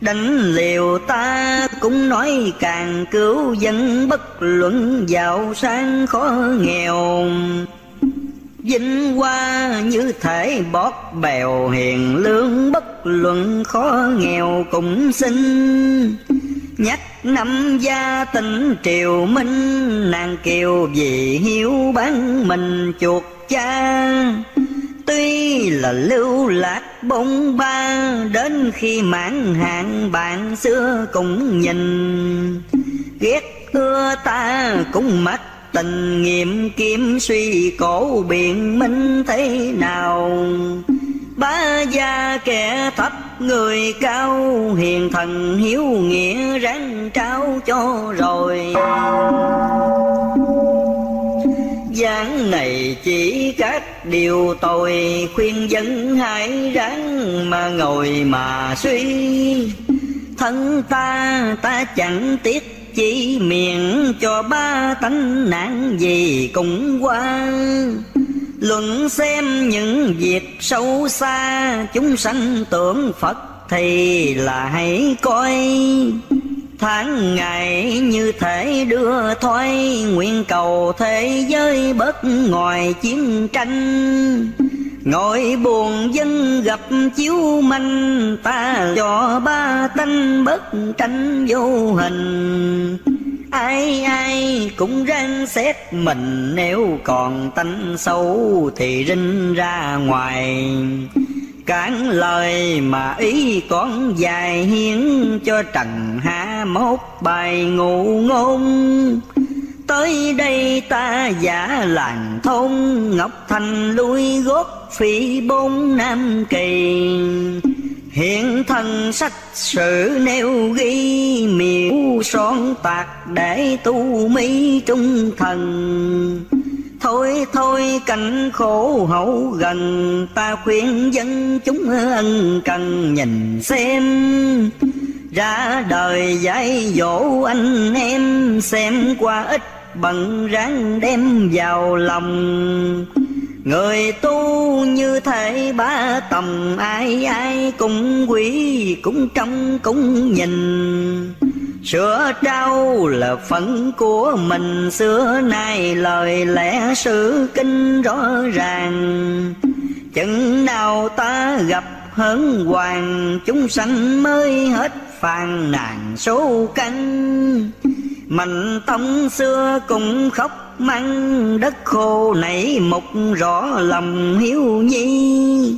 đánh liều ta cũng nói càng cứu dân bất luận giàu sang khó nghèo. Vinh hoa như thể bót bèo hiền lương bất luận khó nghèo cũng xin Nhắc năm gia tình triều minh, Nàng kiều vì hiếu bán mình chuột cha. Tuy là lưu lạc bông ba, Đến khi mãn hạn bạn xưa cũng nhìn. Ghét ưa ta cũng mất tình nghiệm kiếm suy cổ biện minh thế nào. Bá gia kẻ thấp người cao, Hiền thần hiếu nghĩa ráng trao cho rồi gian này chỉ cách điều tội Khuyên dân hãy ráng mà ngồi mà suy. Thân ta ta chẳng tiếc chỉ miệng cho ba tánh nạn gì cũng qua. Luận xem những việc sâu xa, Chúng sanh tưởng Phật thì là hãy coi. Tháng ngày như thể đưa thoái Nguyện cầu thế giới bớt ngoài chiến tranh. Ngồi buồn dân gặp chiếu manh, Ta cho ba tánh bất tranh vô hình. Ai ai cũng ráng xét mình, Nếu còn tánh xấu thì rinh ra ngoài. Cản lời mà ý con dài hiến Cho trần hạ mốt bài ngụ ngôn. Tới đây ta giả làng thôn, Ngọc Thành lui gót phi bốn nam kỳ. Hiện thân sách sử nêu ghi, miêu son tạc để tu mỹ trung thần. Thôi thôi, cảnh khổ hậu gần. Ta khuyên dân chúng ân cần nhìn xem. Ra đời dạy dỗ anh em, Xem qua ít bận ráng đem vào lòng. Người tu như thể ba tầm ai ai cũng quý, cũng trong cũng nhìn. Sửa đau là phận của mình, xưa nay lời lẽ sự kinh rõ ràng. Chừng nào ta gặp hớn hoàng, chúng sanh mới hết phàn nàn số căn Mạnh tông xưa cũng khóc măng Đất khô nảy mục, rõ lòng hiếu nhi.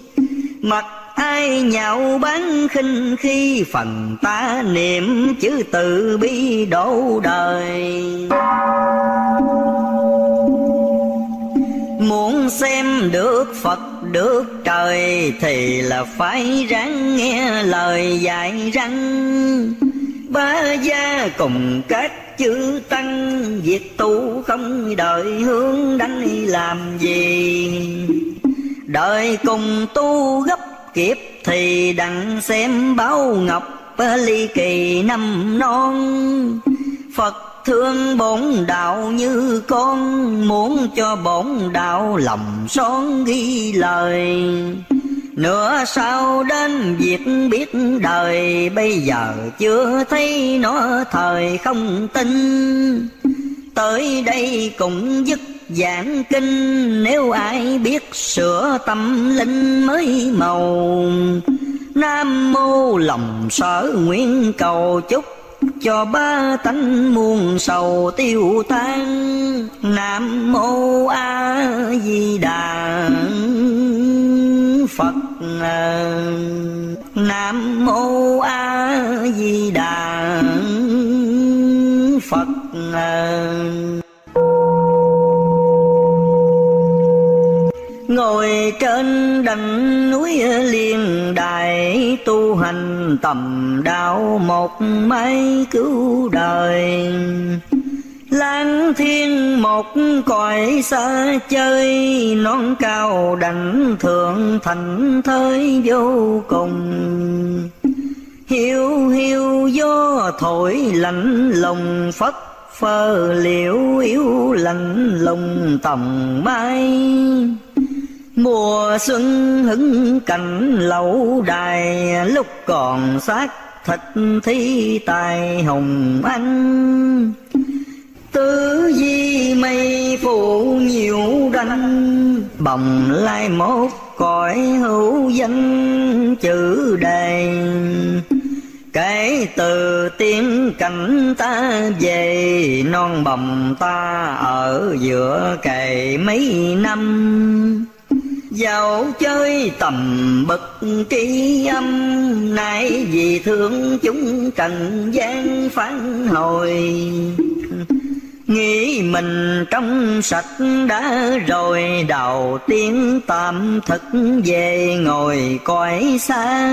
Mặt ai nhạo bán khinh khi phần ta niệm chữ từ bi đổ đời. Muốn xem được Phật được trời Thì là phải ráng nghe lời dạy răng. Ba gia cùng các chữ tăng, Việc tu không đợi hướng đánh làm gì. Đợi cùng tu gấp kiếp Thì đặng xem báo ngọc ờ, ly kỳ năm non. Phật thương bổn đạo như con, Muốn cho bổn đạo lòng son ghi lời. Nửa sau đến việc biết đời, Bây giờ chưa thấy nó, thời không tin. Tới đây cũng dứt giảng kinh Nếu ai biết, sửa tâm linh mới màu. Nam mô lòng sở nguyện cầu chúc cho ba tánh muôn sầu tiêu tan. Nam mô a di đà phật. Nam mô a di đà phật. Ngồi trên đỉnh núi liên đài Tu hành tầm đạo một máy cứu đời. Lang thiên một cõi xa chơi, Non cao đảnh thượng thành thới vô cùng. Hiu hiu gió thổi lạnh lùng, phất phơ liễu yếu lạnh lùng tầm mai. Mùa xuân hứng cảnh lẩu đài, Lúc còn xác thịt thi tài hồng anh Tứ di mây phụ nhiều đanh Bồng lai mốt cõi hữu danh chữ đề Kể từ tiếng cảnh ta về, non bồng ta ở giữa cày mấy năm. Dạo chơi tầm bậc tri âm, Nay vì thương chúng trần gian phán hồi. Nghĩ mình trong sạch đã rồi Đầu tiên tạm thực về ngồi cõi xa.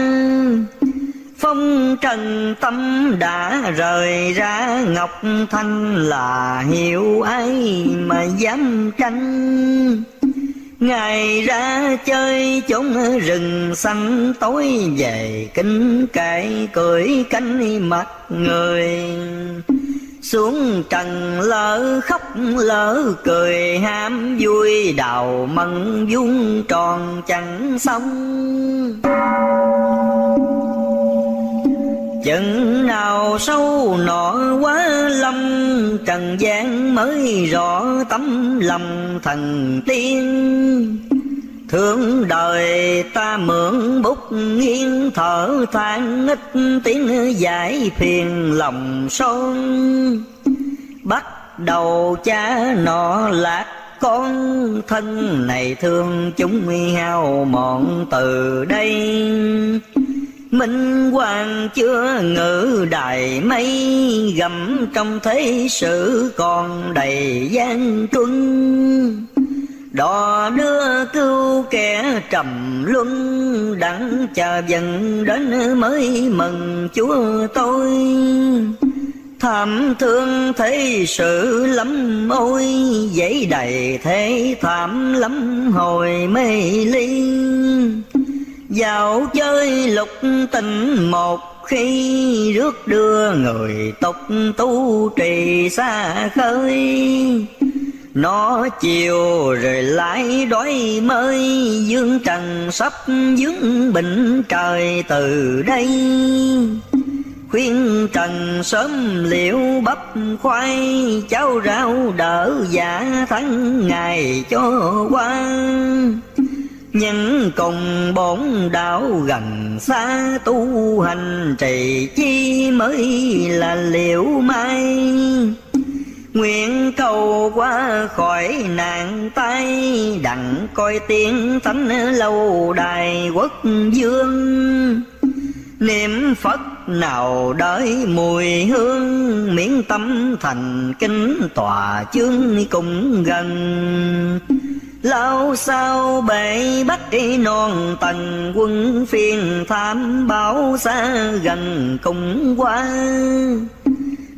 Phong trần tâm đã rời ra, Ngọc Thanh là hiểu ai mà dám tranh. Ngày ra chơi chốn rừng xanh, tối về kính cải cười cánh mặt người. Xuống trần lỡ khóc, lỡ cười ham vui, đào mận vuông tròn chẳng xong chừng nào sâu nọ quá lâm, trần gian mới rõ tấm lòng thần tiên. Thương đời ta mượn bút nghiêng thở than, ít tiếng giải phiền lòng son. Bắt đầu cha nọ lạc con, thân này thương chúng hao mòn từ đây. Minh hoàng chưa ngự đài mây, Gầm trong thế sự còn đầy gian truân. Đò đưa cứu kẻ trầm luân, Đặng chờ dần đến mới mừng chúa tôi. Thảm thương thấy sự lắm ôi, Dãy đầy thế thảm lắm hồi mê ly. Dạo chơi lục tình một khi rước đưa người tục tu trì xa khơi. Nó chiều rồi lại đói mới dương trần sắp dướng bệnh trời từ đây. Khuyên trần sớm liệu bắp khoai cháo rau đỡ giả tháng ngày cho quan nhân cùng bổn đạo gần xa tu hành, trì chi mới là liệu mai. Nguyện cầu qua khỏi nạn tay Đặng coi tiếng thánh lâu đài quốc dương Niệm Phật nào đợi mùi hương, Miễn tâm thành kính tòa chương cùng gần. Lâu sau bể bắt y non tầng quân phiền tham báo xa gần cùng qua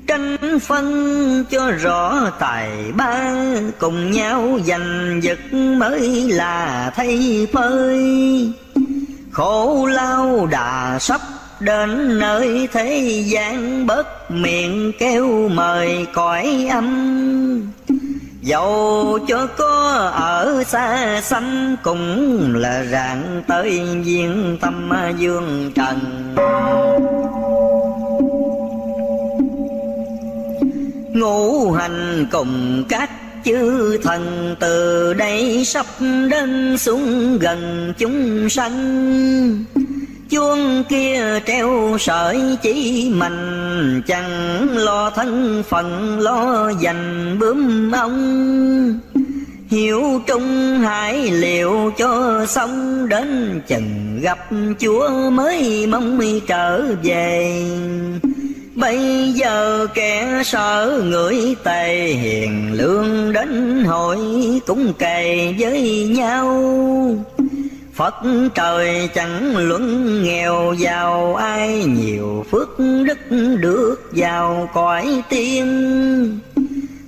tranh phân cho rõ tài ba, cùng nhau giành giật mới là thay phơi. Khổ lao đà sắp đến nơi thế gian bớt miệng kêu mời cõi âm. Dẫu cho có ở xa xăm cũng là rạng tới viên tâm dương trần. Ngũ hành cùng các chư thần từ đây sắp đến xuống gần chúng sanh chuông kia treo sợi chỉ mình chẳng lo thân phận, lo dành bướm ông. Hiểu trung hải liệu cho xong, đến chừng gặp chúa mới mong trở về. Bây giờ kẻ sợ người tề hiền, lương đến hội cũng kề với nhau. Phật trời chẳng luận nghèo, giàu ai nhiều phước đức được vào cõi tiên.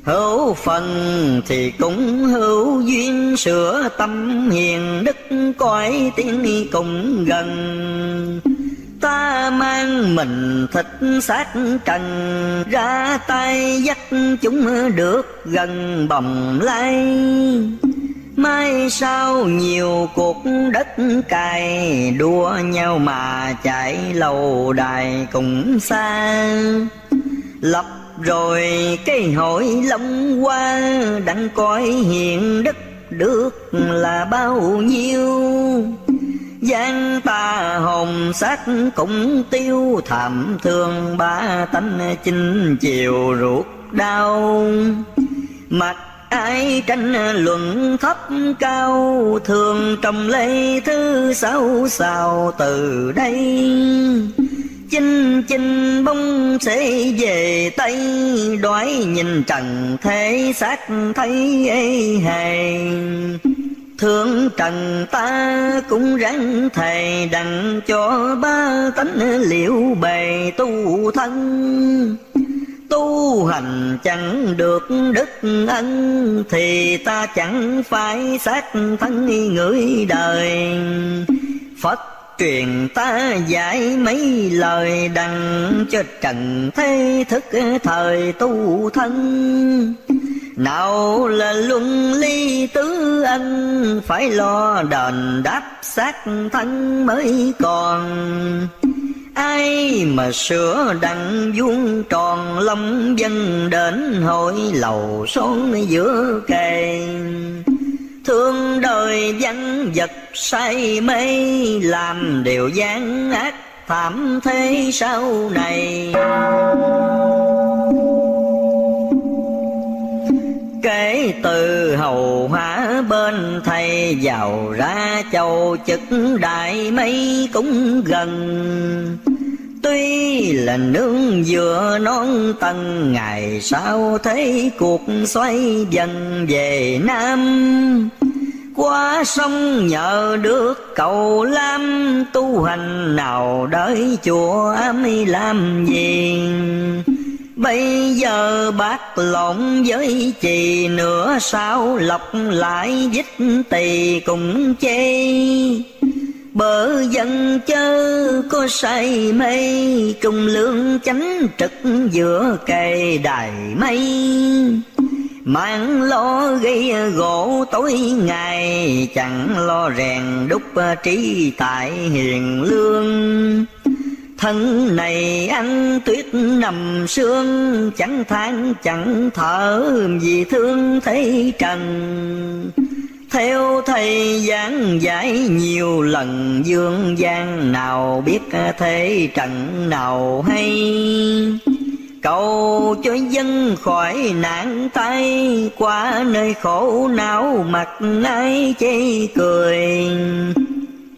Hữu phần thì cũng hữu duyên, sửa tâm hiền đức cõi tiên cùng gần. Ta mang mình thịt xác trần, ra tay dắt chúng được gần bồng lai mai sau nhiều cuộc đất cày, đua nhau mà chạy lâu đài cũng xa. Lập rồi cái hội long qua đặng coi hiện đất được là bao nhiêu? Gian ta hồn sắc cũng tiêu, thảm thương ba tánh chinh chiều ruột đau. Mặt ai tranh luận thấp cao, thường trầm lấy thứ sáu sao từ đây. Chinh chinh bông sẽ về tây, đoái nhìn trần thế xác thấy ê hề. Thương trần ta cũng ráng thầy đặng cho ba tánh liệu bề tu thân. Tu hành chẳng được đức ân, Thì ta chẳng phải xác thân người đời. Phật truyền ta dạy mấy lời đặng cho trần thế thức thời tu thân. Nào là luân ly tứ ân, phải lo đền đáp xác thân mới còn ai mà sửa đặng vuông tròn long dân đến hội lầu son giữa kề? Thương đời dân vật say mê, làm điều gian ác thảm thế sau này kể từ hầu hóa bên thầy giàu ra châu chức đại mấy cũng gần. Tuy là nương vừa non tầng, Ngày sau thấy cuộc xoay dần về Nam. Qua sông nhờ được cầu lam, Tu hành nào đợi chùa ám làm gì Bây giờ bác lộn với chì nữa, sao lọc lại dích tỳ cũng chê? Bờ dân chớ có say mây Trung lương chánh trực giữa cây đài mây. Mang lo gây gỗ tối ngày, Chẳng lo rèn đúc trí tại hiền lương. Thân này ăn tuyết nằm sương, Chẳng than, chẳng thở, vì thương thấy trần. Theo thầy giảng giải nhiều lần, dương gian Nào biết thế trần nào hay. Cầu cho dân khỏi nạn tay Qua nơi khổ não, mặt ai chê cười.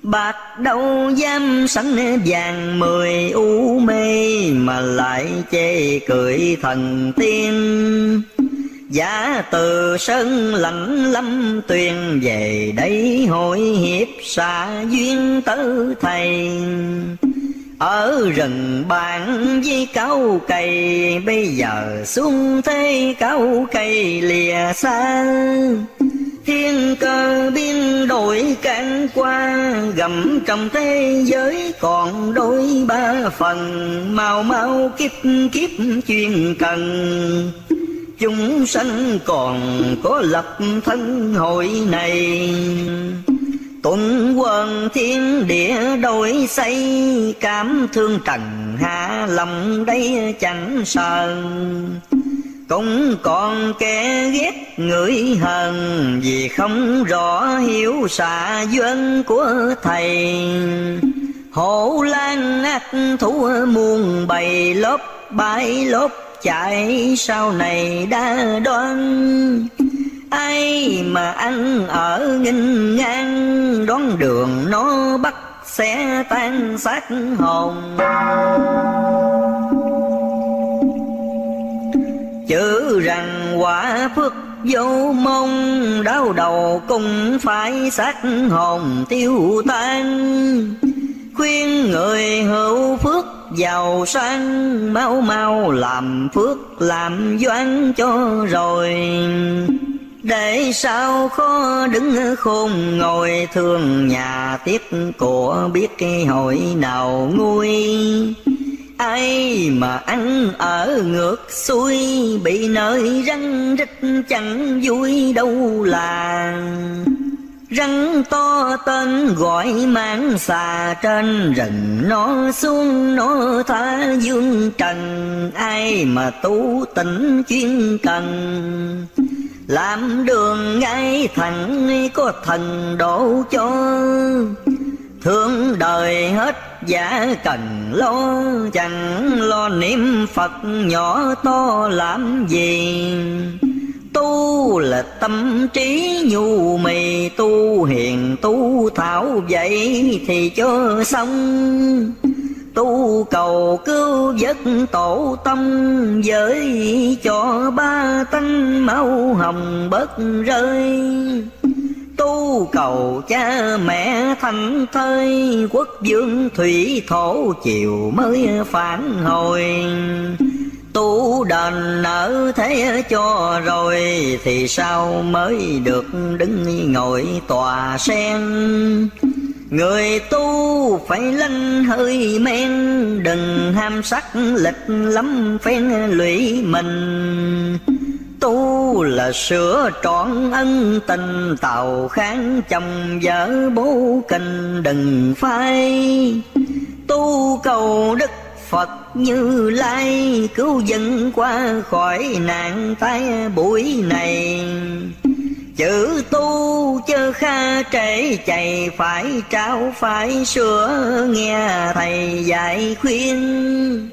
Bạc đâu dám sẵn vàng mười u mê Mà lại chê cười thần tiên. Giả từ sơn lạnh lâm tuyền Về đây hội hiệp xa duyên tứ thầy. Ở rừng bàn với cao cây Bây giờ xuống thế cao cây lìa xa. Thiên cơ biên đổi can qua, Gầm trong thế giới còn đôi ba phần. Mau mau kiếp kiếp chuyên cần, Chúng sanh còn có lập thân hội này. Tuần quân thiên địa đổi xây, Cảm thương trần hạ lòng đây chẳng sờn cũng còn kẻ ghét người hờn, Vì không rõ hiểu xạ duyên của thầy. Hổ lan ác thú muôn bầy, lốp bãi lốp chạy Sau này đã đoan. Ai mà ăn ở nghinh ngang Đón đường nó bắt sẽ tan xác hồn chữ rằng quả phước vô mong, đau đầu cũng phải xác hồn tiêu tan. Khuyên người hữu phước giàu sang, mau mau làm phước làm doan cho rồi. Để sao khó đứng khôn ngồi, thương nhà tiếp của biết cái hội nào nguôi ai mà ăn ở ngược xuôi, bị nơi răng rít chẳng vui đâu là. Răng to tên gọi mang xà trên rừng nó xuống nó tha dương trần. Ai mà tu tỉnh chuyên cần, làm đường ngay thẳng có thần độ cho. Thương đời hết, giả cần lo Chẳng lo niệm Phật nhỏ to làm gì. Tu là tâm trí nhu mì, Tu hiền, tu thảo vậy thì cho xong. Tu cầu cứu giấc tổ tâm giới cho ba tánh máu hồng bớt rơi tu cầu cha mẹ thành thơi, quốc vương thủy thổ chiều mới phản hồi. Tu đền nợ thế cho rồi thì sao mới được đứng ngồi tòa sen? Người tu phải lanh hơi men, Đừng ham sắc lịch lắm phen lụy mình. Tu là sửa trọn ân tình, Tàu kháng chồng vợ bố kinh đừng phai. Tu cầu đức Phật như lai, Cứu dân qua khỏi nạn tai buổi này. Chữ tu chớ kha trễ, chạy phải trao phải sửa, nghe thầy dạy khuyên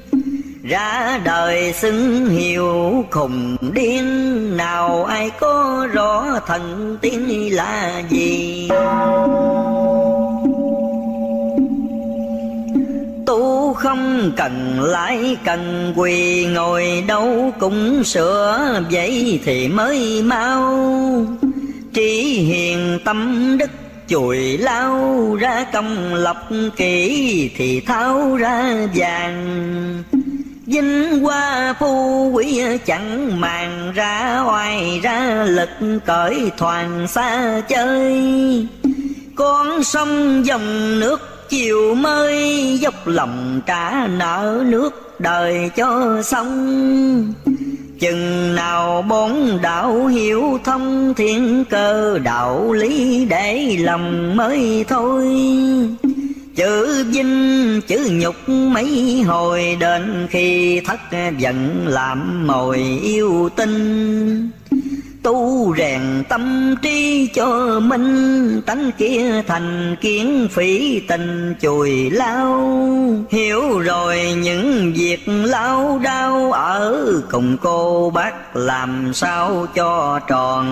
ra đời xưng hiệu khùng điên, nào ai có rõ thần tiên là gì? Tu không cần lại cần quỳ, ngồi đâu cũng sửa vậy thì mới mau. Trí hiền tâm đức chùi lao ra công lập kỹ thì tháo ra vàng. Vinh hoa phu quý chẳng màng ra hoài ra lực cởi thoảng xa chơi. Con sông dòng nước chiều mới dốc lòng trả nợ nước đời cho xong Chừng nào bốn đạo hiểu thông thiên cơ, đạo lý để lòng mới thôi. Chữ vinh, chữ nhục mấy hồi đến khi thất giận làm mồi yêu tinh. Tu rèn tâm trí cho minh tánh kia thành kiến phỉ tình chùi lao. Hiểu rồi những việc lao đau ở cùng cô bác làm sao cho tròn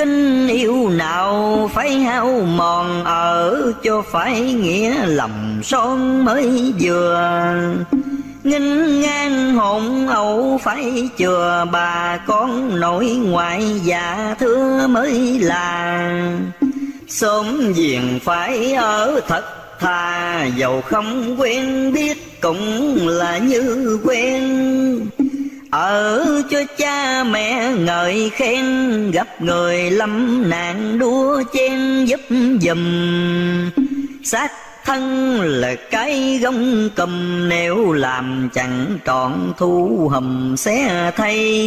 kinh yêu nào phải hao mòn, ở cho phải nghĩa lòng son mới vừa. Nghinh ngang hồn ẩu phải chừa, bà con nội ngoại già thưa mới là. Sớm diền phải ở thật thà dầu không quen biết cũng là như quen ở cho cha mẹ ngợi khen, gặp người lâm nạn đua chen giúp dùm xác thân là cái gông cầm, nếu làm chẳng trọn thu hầm xé thay.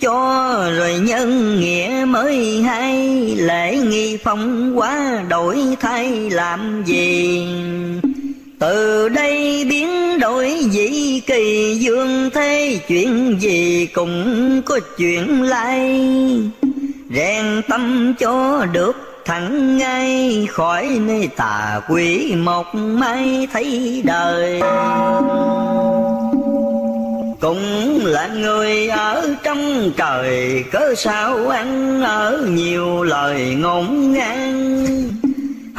Cho rồi nhân nghĩa mới hay, lễ nghi phong quá đổi thay, làm gì? Từ đây biến đổi dĩ kỳ, dương thế chuyện gì cũng có chuyện lai. Rèn tâm cho được thẳng ngay, khỏi nơi tà quỷ một mai thấy đời. Cũng là người ở trong trời, cớ sao ăn ở nhiều lời ngổn ngang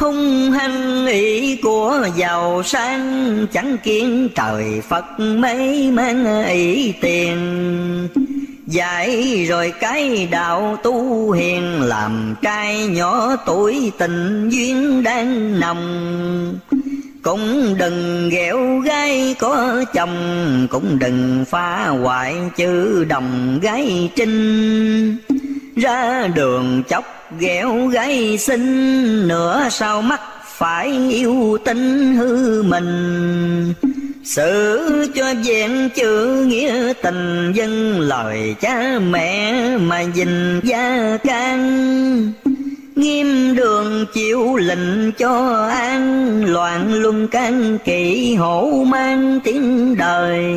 hung hăng ý của giàu sang, chẳng kiến trời phật mấy mang ý tiền. Dạy rồi cái đạo tu hiền, Làm trai nhỏ tuổi tình duyên đang nồng. Cũng đừng ghẹo gái có chồng, Cũng đừng phá hoại chữ đồng gái trinh. Ra đường chóc ghẹo gái xinh, Nửa sau mắt phải yêu tinh hư mình. Xử cho vẹn chữ nghĩa tình dân lời cha mẹ mà dình gia can. Nghiêm đường chịu lệnh cho an, Loạn luân can kỵ hổ mang tiếng đời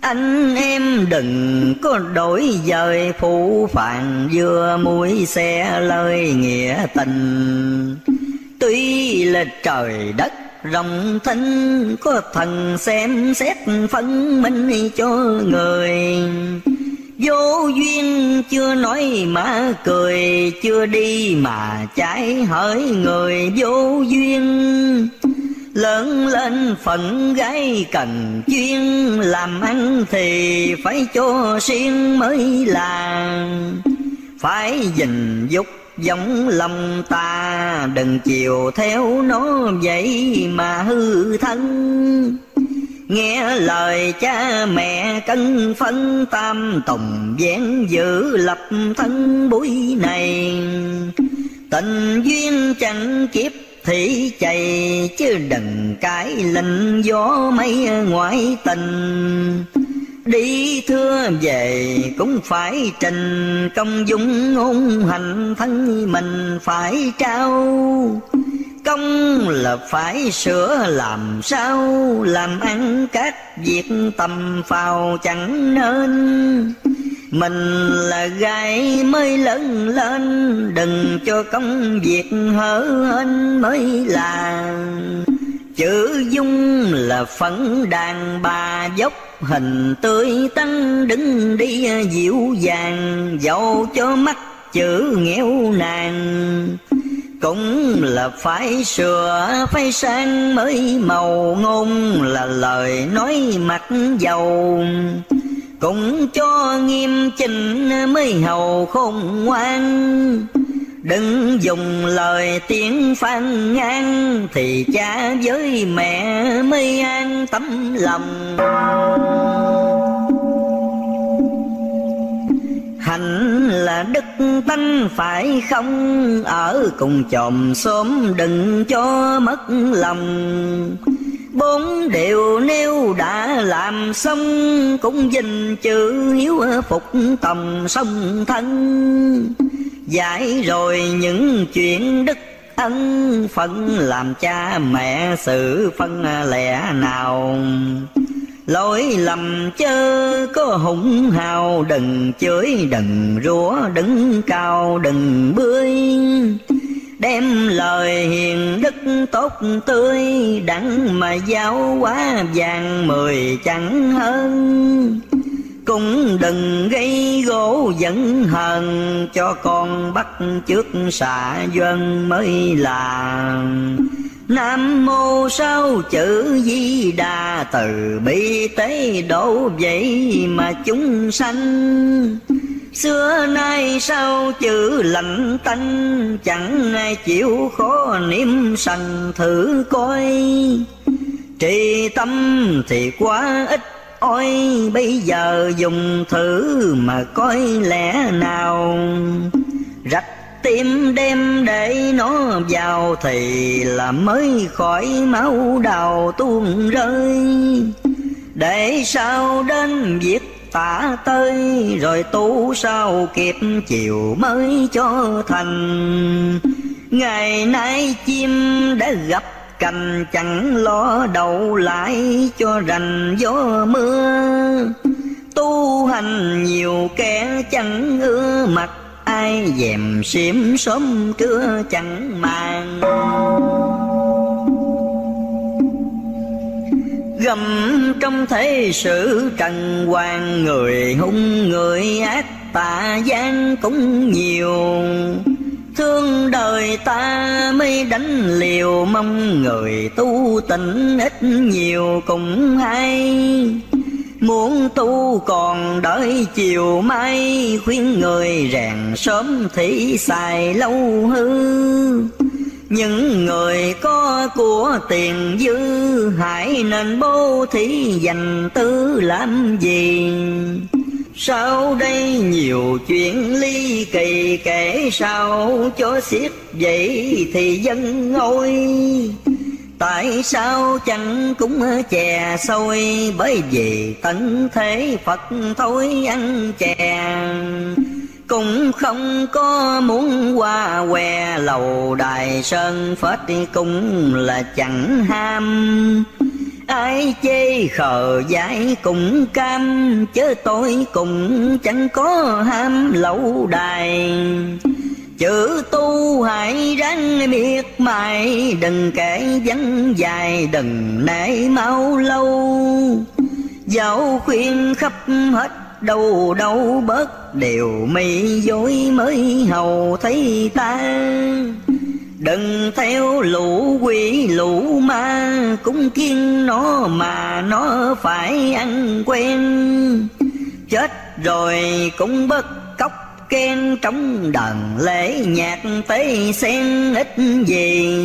anh em đừng có đổi dời phụ phàng vừa mũi xe lời nghĩa tình. Tuy là trời đất rộng thinh, Có thần xem xét phân minh cho người. Vô duyên chưa nói mà cười, Chưa đi mà trái hỡi người. Vô duyên Lớn lên phận gái cần chuyên, Làm ăn thì phải cho riêng mới là Phải gìn dục giống lòng ta, Đừng chiều theo nó vậy mà hư thân. Nghe lời cha mẹ cân phân tam tùng, vén giữ lập thân buổi này. Tình duyên chẳng kiếp thị chạy Chứ đừng cái lệnh gió mây ngoại tình. Đi thưa về cũng phải trình công dung ngôn hành thân mình phải trao. Công là phải sửa làm sao, Làm ăn các việc tầm phào chẳng nên. Mình là gái mới lớn lên, Đừng cho công việc hở hên mới là Chữ dung là phấn đàn bà dốc, Hình tươi tắn đứng đi dịu dàng Dẫu cho mắt chữ nghèo nàng cũng là phải sửa phải sang mới màu ngôn, là lời nói mặt dầu cũng cho nghiêm chỉnh mới hầu khôn ngoan. Đừng dùng lời tiếng phan ngang, Thì cha với mẹ mới an tâm lòng. Hạnh là đức tánh phải không? Ở cùng chòm xóm đừng cho mất lòng. Bốn điều nêu đã làm xong, Cũng dình chữ hiếu phục tầm sông thân. Giải rồi những chuyện đức ân, Phận làm cha mẹ sự phân lẻ nào. Lỗi lầm chớ có hùng hào, Đừng chửi, đừng rủa, đứng cao, đừng bươi. Đem lời hiền đức tốt tươi Đặng mà giáo quá vàng mười chẳng hơn. Cũng đừng gây gỗ giận hờn cho con bắt trước xạ dân mới là Nam mô sao chữ di đà từ bi tế độ vậy mà chúng sanh? Xưa nay sao chữ lạnh tanh, Chẳng ai chịu khó niệm sành thử coi. Trì tâm thì quá ít, ôi, bây giờ dùng thử mà coi lẽ nào. Rạch tim đem để nó vào thì là mới khỏi máu đầu tuôn rơi. Để sao đến việc tả tới rồi tu sao kịp chiều mới cho thành. Ngày nay chim đã gặp cành, chẳng lo đậu lại cho rành gió mưa. Tu hành nhiều kẻ chẳng ưa mặt, ai dèm xiêm sớm trưa chẳng màng. Gầm trong thế sự trần hoàng, người hung, người ác, tà gian cũng nhiều. Thương đời ta mới đánh liều, Mong người tu tịnh ít nhiều cũng hay. Muốn tu còn đợi chiều mai, Khuyên người rèn sớm thì xài lâu hư những người có của tiền dư, Hãy nên bố thí dành tư làm gì? Sau đây nhiều chuyện ly kỳ, kể sao cho xiết vậy thì dân ngôi Tại sao chẳng cũng chè sôi Bởi vì tận thế Phật thôi ăn chè cũng không có muốn qua que lầu đài sơn phết, cũng là chẳng ham. Ai chê khờ dại cũng cam, chớ tôi cũng chẳng có ham lậu đài. Chữ tu hãy ráng miệt mài, Đừng kể vắng dài, đừng nể mau lâu. Dẫu khuyên khắp hết đâu đâu bớt Đều mi dối mới hầu thấy ta. Đừng theo lũ quỷ, lũ ma, Cũng kiên nó mà nó phải ăn quen. Chết rồi cũng bất cốc khen Trong đàn lễ nhạc tế sen ít gì.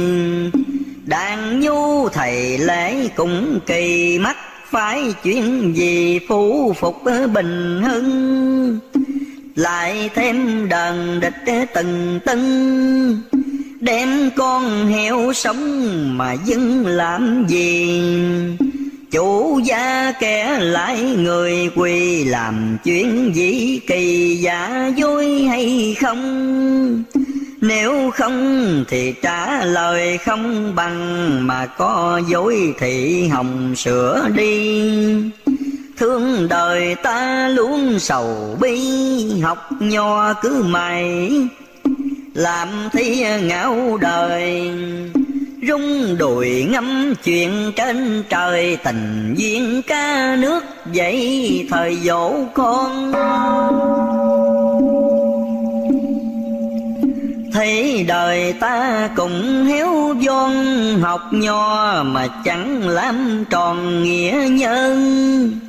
Đàn nhu thầy lễ cũng kỳ mắt phải chuyện gì phụ phục bình hưng, Lại thêm đàn địch từng tân, Đem con heo sống mà dưng làm gì Chủ gia kẻ lại người quỳ làm chuyện gì kỳ, giả dối hay không? Nếu không thì trả lời không bằng, Mà có dối thì hồng sửa đi. Thương đời ta luôn sầu bi, Học nho cứ mày, làm thi ngạo đời. Rung đùi ngâm chuyện trên trời, tình duyên ca nước dậy thời dỗ con thấy đời ta cũng héo vong học nho mà chẳng làm tròn nghĩa nhân.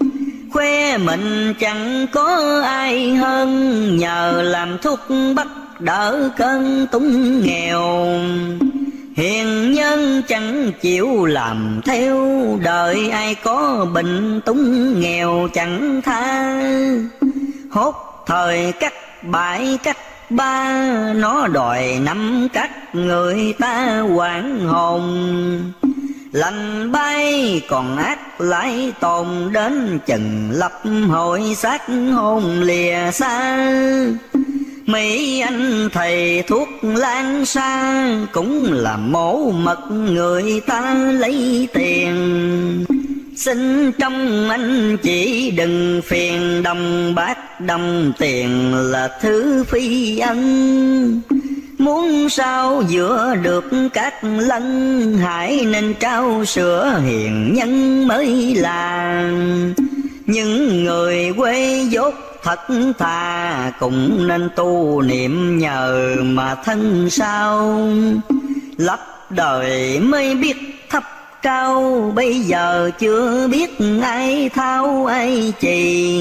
Khoe mình chẳng có ai hơn, nhờ làm thuốc bắt đỡ cơn túng nghèo. Hiền nhân chẳng chịu làm theo, đời ai có bệnh túng nghèo chẳng tha. Hốt thời cắt bãi cắt ba nó đòi năm cắt người ta quản hồn. Lành bay còn ác lại tồn đến chừng lập hội xác hồn lìa xa. Mỹ anh thầy thuốc lan xa Cũng là mổ mật người ta lấy tiền. Xin trong anh chỉ đừng phiền đồng bát đồng tiền là thứ phi ân. Muốn sao giữa được các lân, Hãy nên trao sữa hiền nhân mới là Những người quê dốt thật thà, cũng nên tu niệm nhờ mà thân sao. Lấp đời mới biết cao, bây giờ chưa biết ai thao ai trì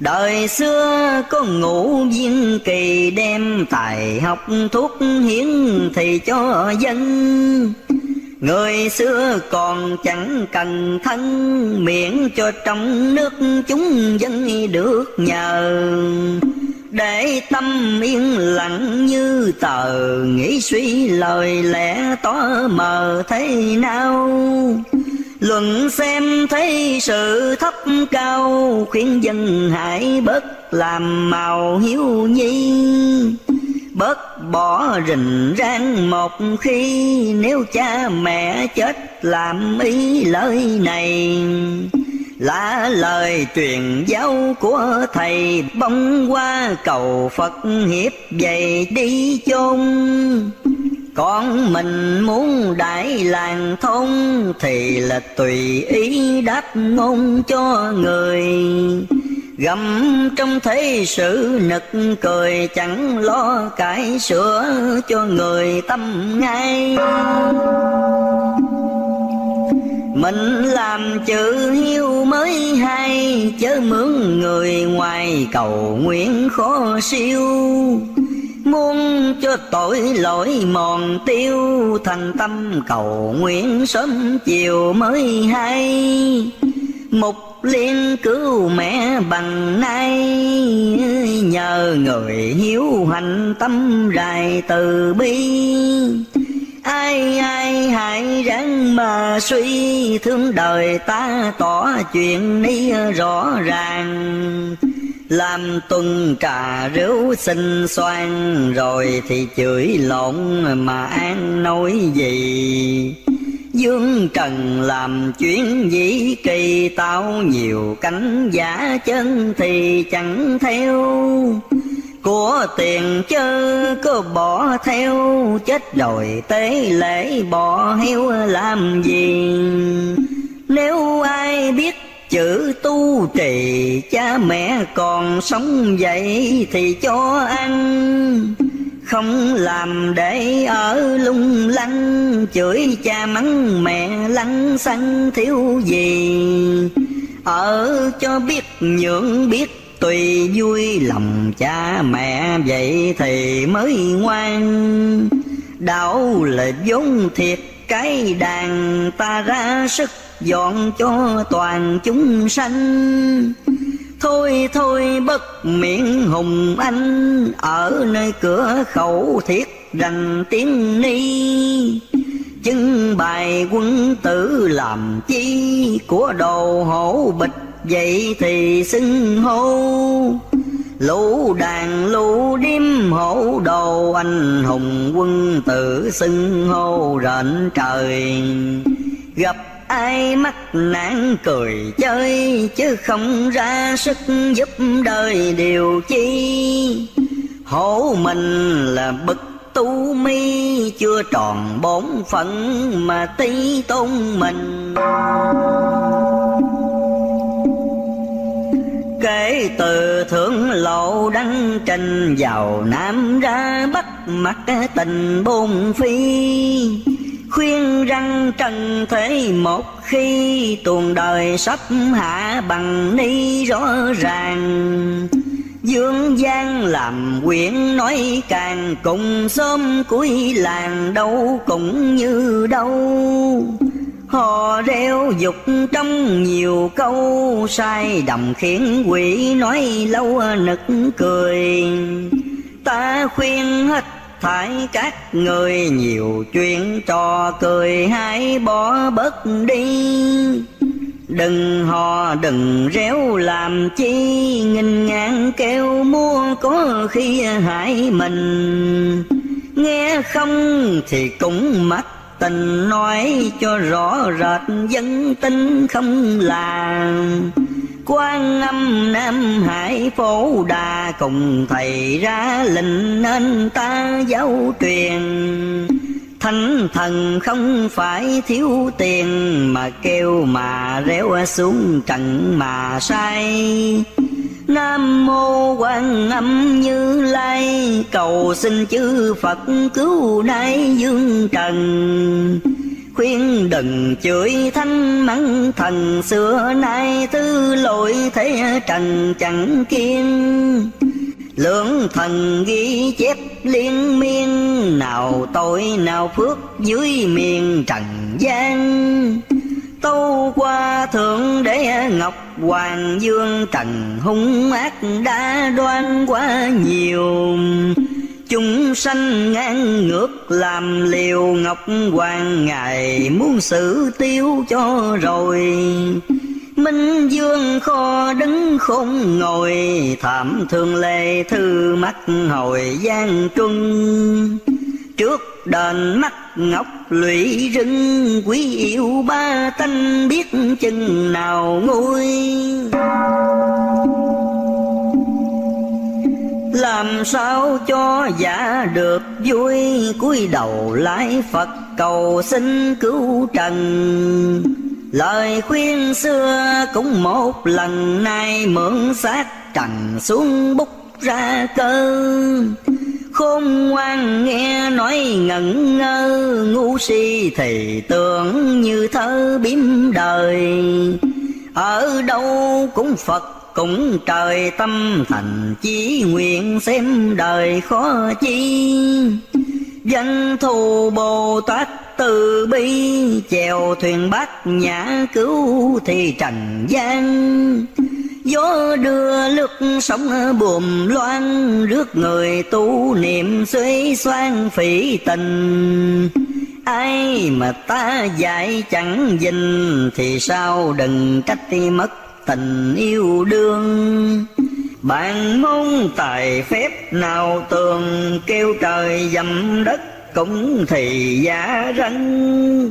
Đời xưa có ngũ viên kỳ, đem tài học thuốc hiến thì cho dân. Người xưa còn chẳng cần thân miệng cho trong nước chúng dân được nhờ để tâm yên lặng như tờ, nghĩ suy lời lẽ tỏ mờ thế nào luận xem thấy sự thấp cao, khuyên dân hãy bớt làm màu hiếu nhi. Bớt bỏ rình rang một khi, nếu cha mẹ chết làm ý lời này là lời truyền giáo của thầy, bông qua cầu Phật hiếp dày đi chôn. Con mình muốn đại làng thôn thì là tùy ý đáp ngôn cho người. Gầm trong thế sự nực cười, chẳng lo cải sửa cho người tâm ngay mình làm chữ hiếu mới hay, chớ mướn người ngoài cầu nguyện khó siêu. Muốn cho tội lỗi mòn tiêu, Thành tâm cầu nguyện sớm chiều mới hay. Mục liên cứu mẹ bằng nay, Nhờ người hiếu hành tâm rài từ bi. Ai ai, hãy ráng mà suy Thương đời ta tỏ chuyện ni rõ ràng. Làm tuần trà rượu xinh xoan, rồi thì chửi lộn mà an nói gì? Dương trần làm chuyện dĩ kỳ, tao nhiều cánh giả chân thì chẳng theo của tiền chớ cứ bỏ theo, chết rồi tế lễ bỏ heo làm gì? Nếu ai biết chữ tu trì, cha mẹ còn sống vậy thì cho ăn. Không làm để ở lung lăng, chửi cha mắng mẹ lăng xăng thiếu gì? Ở cho biết nhượng biết Tuy vui lòng cha mẹ vậy thì mới ngoan. Đạo là vốn thiệt, cái đàn ta ra sức dọn cho toàn chúng sanh. Thôi thôi, bất miệng hùng anh, Ở nơi cửa khẩu thiết rằng tiếng ni. Chân bài quân tử làm chi Của đồ hổ bịch vậy thì xưng hô. Lũ đàn lũ điếm hổ đồ, anh hùng quân tử xưng hô rện trời. Gặp ai mắc nạn cười chơi, chứ không ra sức giúp đời điều chi. Hổ mình là bực tu mi, chưa tròn bổn phận mà tí tôn mình kể từ thượng lộ đăng trình vào nam ra bắc mặt tình bôn phi. Khuyên răng trần thế một khi tuồng đời sắp hạ bằng ni rõ ràng. Dương gian làm quyển nói càng cùng sớm cuối làng đâu cũng như đâu. Họ reo dục trong nhiều câu sai đầm khiến quỷ nói lâu nực cười. Ta khuyên hết thải các người nhiều chuyện trò cười hãy bỏ bớt đi. Đừng hò, đừng réo làm chi, nghìn ngàn kêu mua có khi hại mình. Nghe không thì cũng mất tình nói cho rõ rệt, dân tin không làm quan âm nam hải phổ đà cùng thầy ra lệnh nên ta giáo truyền. Thánh thần không phải thiếu tiền mà kêu mà réo xuống trần mà sai Nam mô quan âm như lai. Cầu xin chư Phật cứu nay dương trần. Khuyên đừng chửi thanh mắng thần. Xưa nay tư lỗi thế trần chẳng kiên. Lượng thần ghi chép liên miên. Nào tội nào phước dưới miền trần gian. Tâu qua thượng đế ngọc hoàng dương trần hung ác đã đoan quá nhiều. Chúng sanh ngang ngược làm liều ngọc hoàng, ngài muốn xử tiêu cho rồi. Minh dương kho đứng khôn ngồi, thảm thương lê thư mắt hồi gian trung trước đền mắt ngọc lụy rừng quý yêu ba tanh biết chừng nào nguôi làm sao cho giả được vui, cúi đầu lại phật cầu xin cứu trần. Lời khuyên xưa cũng một lần, nay mượn xác trần xuống bút ra cơ. Khôn ngoan nghe nói ngẩn ngơ, ngu si thì tưởng như thơ biếm đời. Ở đâu cũng phật cũng trời tâm thành chí nguyện xem đời khó chi. Danh thù bồ tát từ bi, chèo thuyền bát nhã cứu thì trần gian gió đưa lực sóng buồm loan rước người tu niệm suy xoan phỉ tình. Ai mà ta dạy chẳng dình thì sao đừng trách mất tình yêu đương. Bạn mong tài phép nào tường kêu trời dầm đất cũng thì giả ranh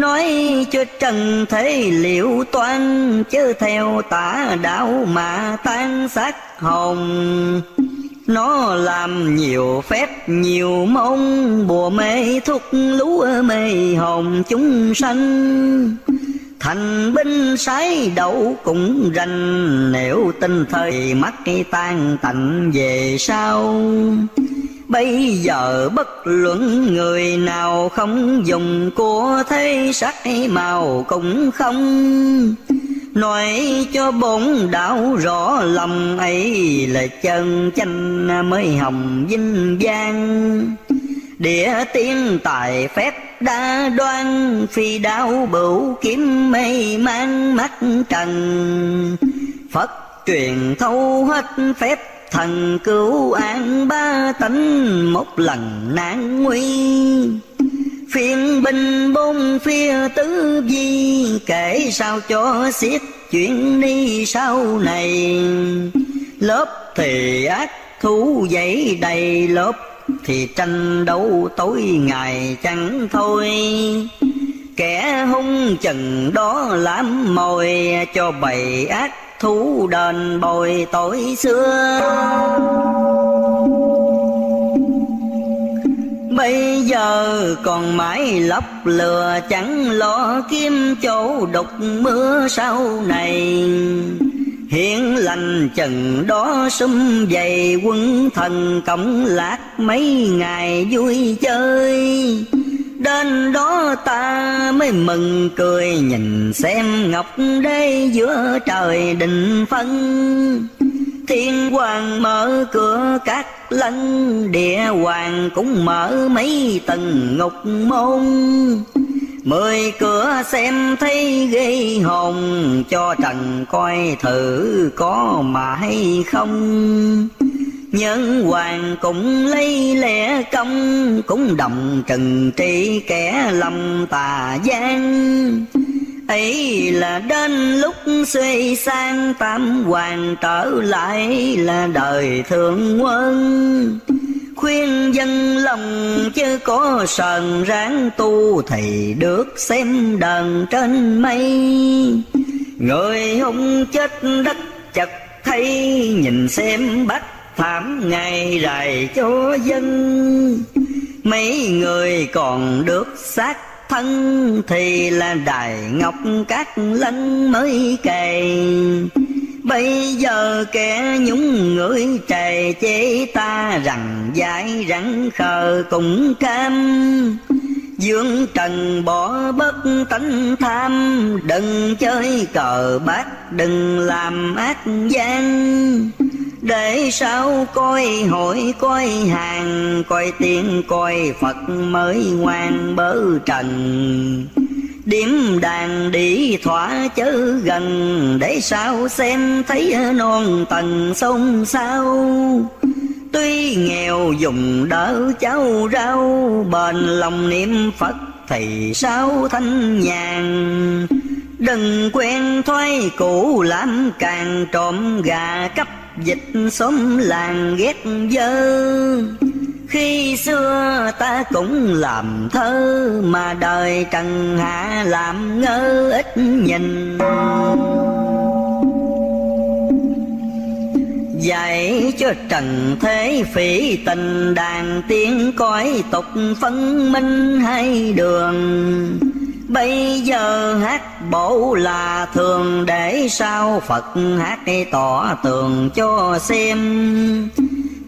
nói cho trần thế liệu toan chứ theo tả đạo mà tan xác hồn nó làm nhiều phép, nhiều mong bùa mê thuốc lúa mê hồn chúng sanh. Thành binh sái đậu cũng rành, nếu tin thời mắt tan tạnh về sau bây giờ bất luận người nào không dùng của thế sắc màu cũng không. Nói cho bốn đạo rõ lòng ấy là chân chanh mới hồng vinh vang. Địa tiên tài phép đa đoan, phi đao bửu kiếm mây mang mắt trần. Phật truyền thâu hết phép thần cứu an ba tánh một lần nạn nguy. Phiên binh bốn phía tứ di, kể sao cho xiết chuyện đi sau này. Lớp thì ác thú dậy đầy lớp, thì tranh đấu tối ngày chẳng thôi. Kẻ hung chừng đó làm mồi, cho bầy ác thú đền bồi tội xưa. Bây giờ còn mãi lấp lừa chẳng lo kiếm chỗ đục mưa sau này. Hiện lành chừng đó sum dày quân thần cộng lạc mấy ngày vui chơi. Đến đó ta mới mừng cười nhìn xem ngọc đế giữa trời định phân. Thiên hoàng mở cửa các lân, Địa hoàng cũng mở mấy tầng ngục môn. Mười cửa xem thấy ghê hồn, Cho trần coi thử có mà hay không. Nhân hoàng cũng lấy lẽ công, Cũng đồng trừng trị kẻ lầm tà gian. Ấy là đến lúc suy sang, tam hoàng trở lại là đời thượng quân. Khuyên dân lòng chứ có sờn ráng tu, thì được xem đàn trên mây. Người hung chết đất chật, thấy nhìn xem bắt thảm ngày rày cho dân. Mấy người còn được xác thân thì là đài ngọc các lân mới cày bây giờ kẻ nhúng người trề chế ta rằng dại rắn khờ cũng cam. Dương trần bỏ bất tánh tham, Đừng chơi cờ bát Đừng làm ác gian để sao coi hội, coi hàng, coi tiên coi phật mới ngoan bớ trần. Điểm đàn đi thỏa chớ gần, để sao xem thấy non tầng sông sao. Tuy nghèo dùng đỡ cháu rau, bền lòng niệm phật thì sao thanh nhàn? Đừng quen thoái cũ, làm càng trộm gà cấp dịch xóm làng ghét dơ. Khi xưa ta cũng làm thơ, mà đời trần hạ làm ngơ ít nhìn. Dạy cho trần thế phỉ tình đàn tiếng coi tục phân minh hai đường. Bây giờ hát bộ là thường để sao Phật hát tỏ tường cho xem.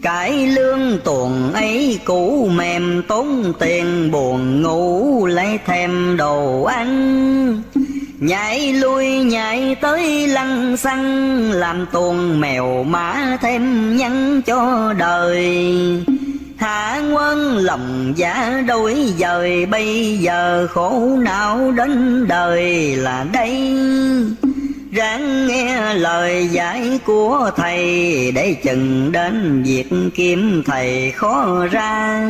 Cải lương tuồng ấy cũ mềm tốn tiền, buồn ngủ lấy thêm đồ ăn. Nhảy lui nhảy tới lăng xăng, Làm tuồng mèo mã thêm nhắn cho đời. Hạ quân lòng giả đôi dời, Bây giờ khổ não đến đời là đây. Ráng nghe lời giải của thầy, Để chừng đến việc kiếm thầy khó ra.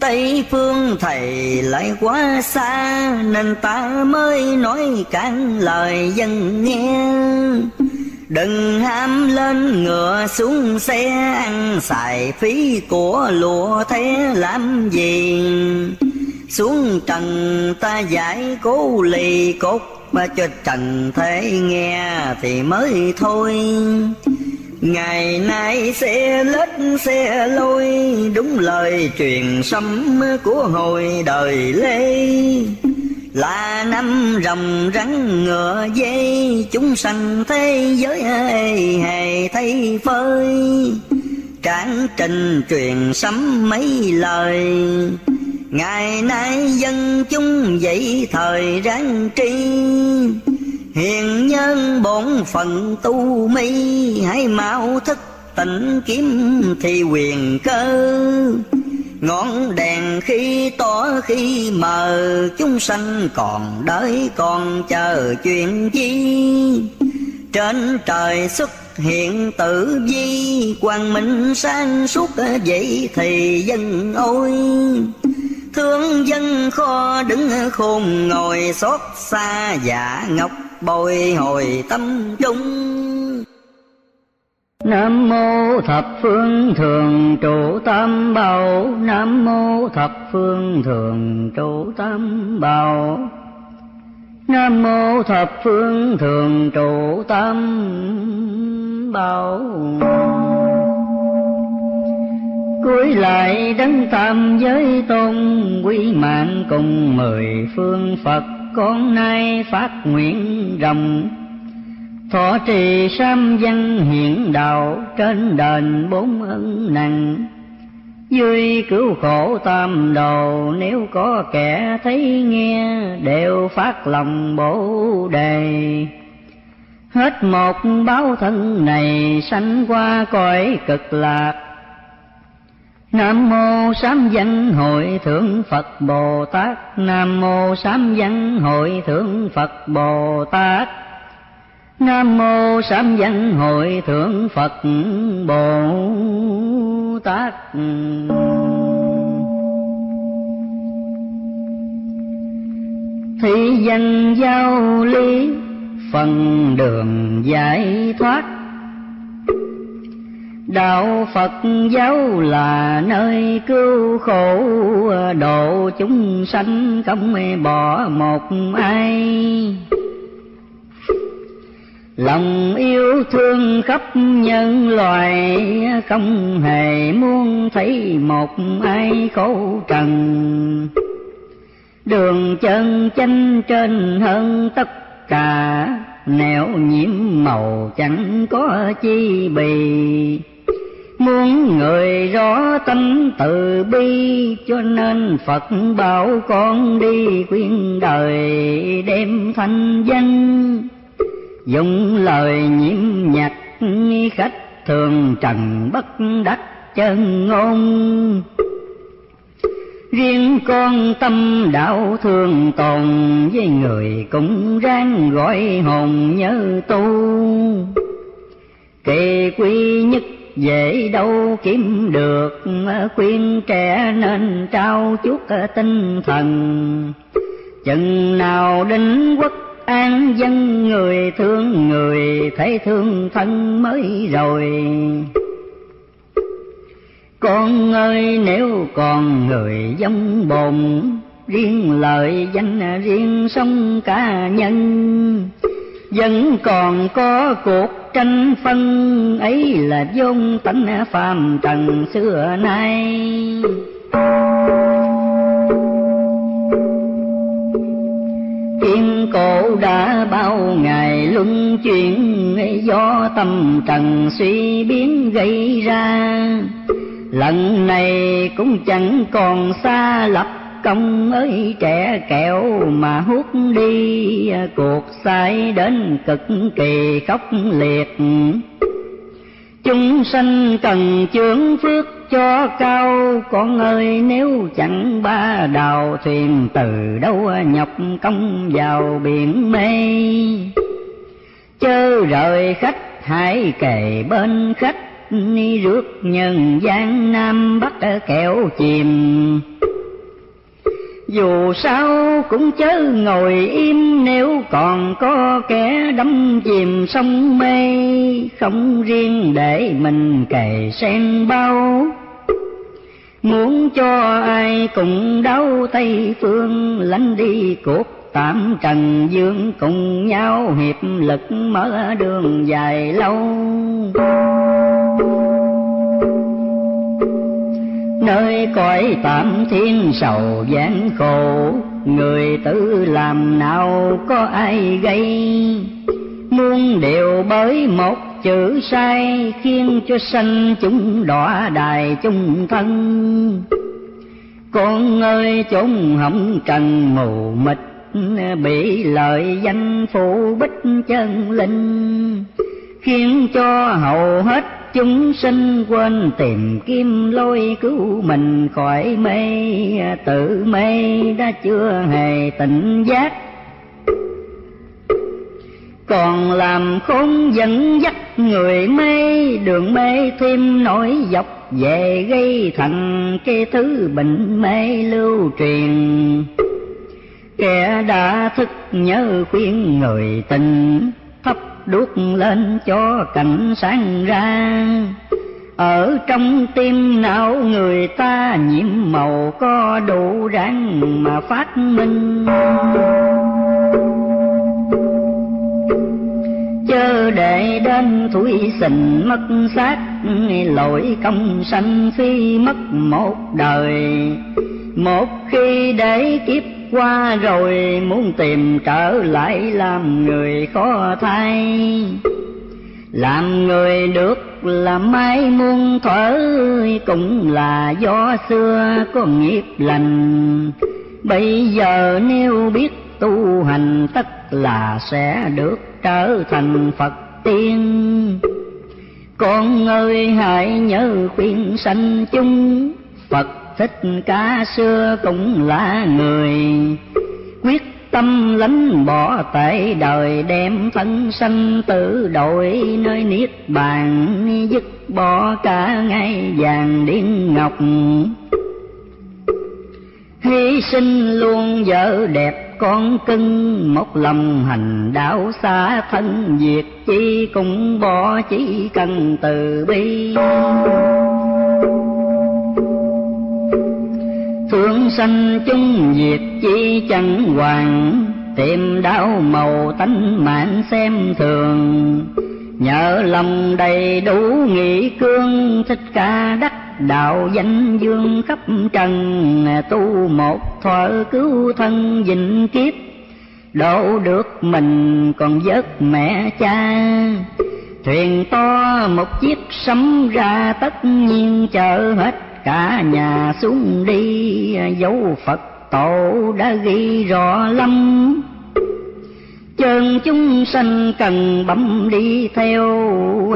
Tây phương thầy lại quá xa, Nên ta mới nói cản lời dân nghe. Đừng ham lên ngựa xuống xe, ăn xài phí của lụa thế làm gì? Xuống trần ta giải cố lì cốt, mà cho trần thế nghe thì mới thôi. Ngày nay xe lết xe lôi, Đúng lời truyền sấm của hồi đời Lê. Là năm rồng rắn ngựa dây Chúng sanh thế giới hề thay phơi. Tráng trình truyền sấm mấy lời, Ngày nay dân chúng dậy thời ráng tri. Hiền nhân bổn phận tu mi, Hãy mau thức tỉnh kiếm thì quyền cơ. Ngọn đèn khi tỏ khi mờ, Chúng sanh còn đợi còn chờ chuyện chi? Trên trời xuất hiện tử vi, quang minh sáng suốt vậy thì dân ôi. Thương dân kho đứng khôn ngồi xót xa giả ngọc bồi hồi tâm trung Nam mô thập phương thường trụ tam bảo. Nam mô thập phương thường trụ tam bảo. Nam mô thập phương thường trụ tam bảo. Cuối lại đấng tam giới tôn, Quý mạng cùng mười phương Phật, Con nay phát nguyện rồng Thọ trì sam văn hiện đạo Trên đền bốn ân nặng. Vui cứu khổ tam đồ Nếu có kẻ thấy nghe, Đều phát lòng bổ đề. Hết một báo thân này, Sanh qua cõi cực lạc. Nam mô Sám Văn Hội Thượng Phật Bồ Tát. Nam mô Sám Văn Hội Thượng Phật Bồ Tát. Nam mô Sám Văn Hội Thượng Phật Bồ Tát. Thị dân giao lý, phần đường giải thoát. Đạo Phật giáo là nơi cứu khổ, độ chúng sanh không bỏ một ai. Lòng yêu thương khắp nhân loại, Không hề muốn thấy một ai khổ trần Đường chân chánh trên hơn tất cả, Nẻo nhiễm màu chẳng có chi bì. Muốn người rõ tâm từ bi, Cho nên Phật bảo con đi khuyên đời đem thanh danh. Dùng lời nhiễm nhạc khách thường trần bất đắc chân ngôn. Riêng con tâm đạo thương tồn, Với người cũng ráng gọi hồn nhớ tu. Kỳ quy nhất dễ đâu kiếm được, khuyên trẻ nên trao chút tinh thần. Chừng nào đến quốc an dân người thương người, thấy thương thân mới rồi. Con ơi, nếu còn người giống bồn, riêng lợi danh, riêng sống cá nhân, vẫn còn có cuộc tranh phân, ấy là vốn tánh phàm trần xưa nay. Thiên cổ đã bao ngày luân chuyển, Do tâm trần suy biến gây ra. Lần này cũng chẳng còn xa lập công ơi, trẻ kẹo mà hút đi, cuộc sai đến cực kỳ khốc liệt chúng sanh cần chướng phước cho cao con ơi nếu chẳng ba đào thuyền, từ đâu nhọc công vào biển mê chớ rời khách, hãy kề bên khách, ni rước nhân gian nam bắc kẹo chìm dù sao cũng chớ ngồi im, nếu còn có kẻ đắm chìm sông mê, không riêng để mình kề sen bao. Muốn cho ai cùng đau tây phương, lánh đi cuộc tạm trần dương cùng nhau hiệp lực mở đường dài lâu nơi cõi tạm thiên sầu gian khổ, người tự làm nào có ai gây? Muôn điều bởi một chữ sai khiến cho sanh chúng đọa đài chung thân. Con ơi chúng hỏng trần mù mịt, bị lợi danh phụ bích chân linh khiến cho hầu hết chúng sinh quên tìm kim lôi cứu mình khỏi mê, tự mê đã chưa hề tỉnh giác. Còn làm khốn dẫn dắt người mê, đường mê thêm nổi dọc về gây thành cái thứ bệnh mê lưu truyền. Kẻ đã thức nhớ khuyên người tình thắp đuốc lên cho cảnh sáng ra. Ở trong tim não người ta nhiễm màu có đủ ráng mà phát minh. Chớ để đến thủy sình mất xác, lỗi công sanh phi mất một đời. Một khi để kiếp qua rồi muốn tìm trở lại làm người khó thay làm người được là mai muôn thở cũng là do xưa có nghiệp lành. Bây giờ nếu biết tu hành, tất là sẽ được trở thành phật tiên. Con ơi, hãy nhớ khuyên sanh chung phật thích ca xưa cũng là người. Quyết tâm lánh bỏ tệ đời, đem thân sanh tử đổi nơi niết bàn, dứt bỏ cả ngày vàng điên ngọc. Hy sinh luôn vợ đẹp, con cưng, một lòng hành đạo xa thân, việc chi cũng bỏ chỉ cần từ bi. Thương sanh chung diệt chi chẳng hoàng tìm đau màu tánh mạng xem thường. Nhờ lòng đầy đủ nghị cương, thích ca đắc đạo danh dương khắp trần, tu một thuở cứu thân dịnh kiếp. Đổ được mình còn vớt mẹ cha. Thuyền to một chiếc sấm ra tất nhiên chở hết cả nhà xuống đi. Dấu phật tổ đã ghi rõ lắm. Chân chúng sanh cần bấm đi theo.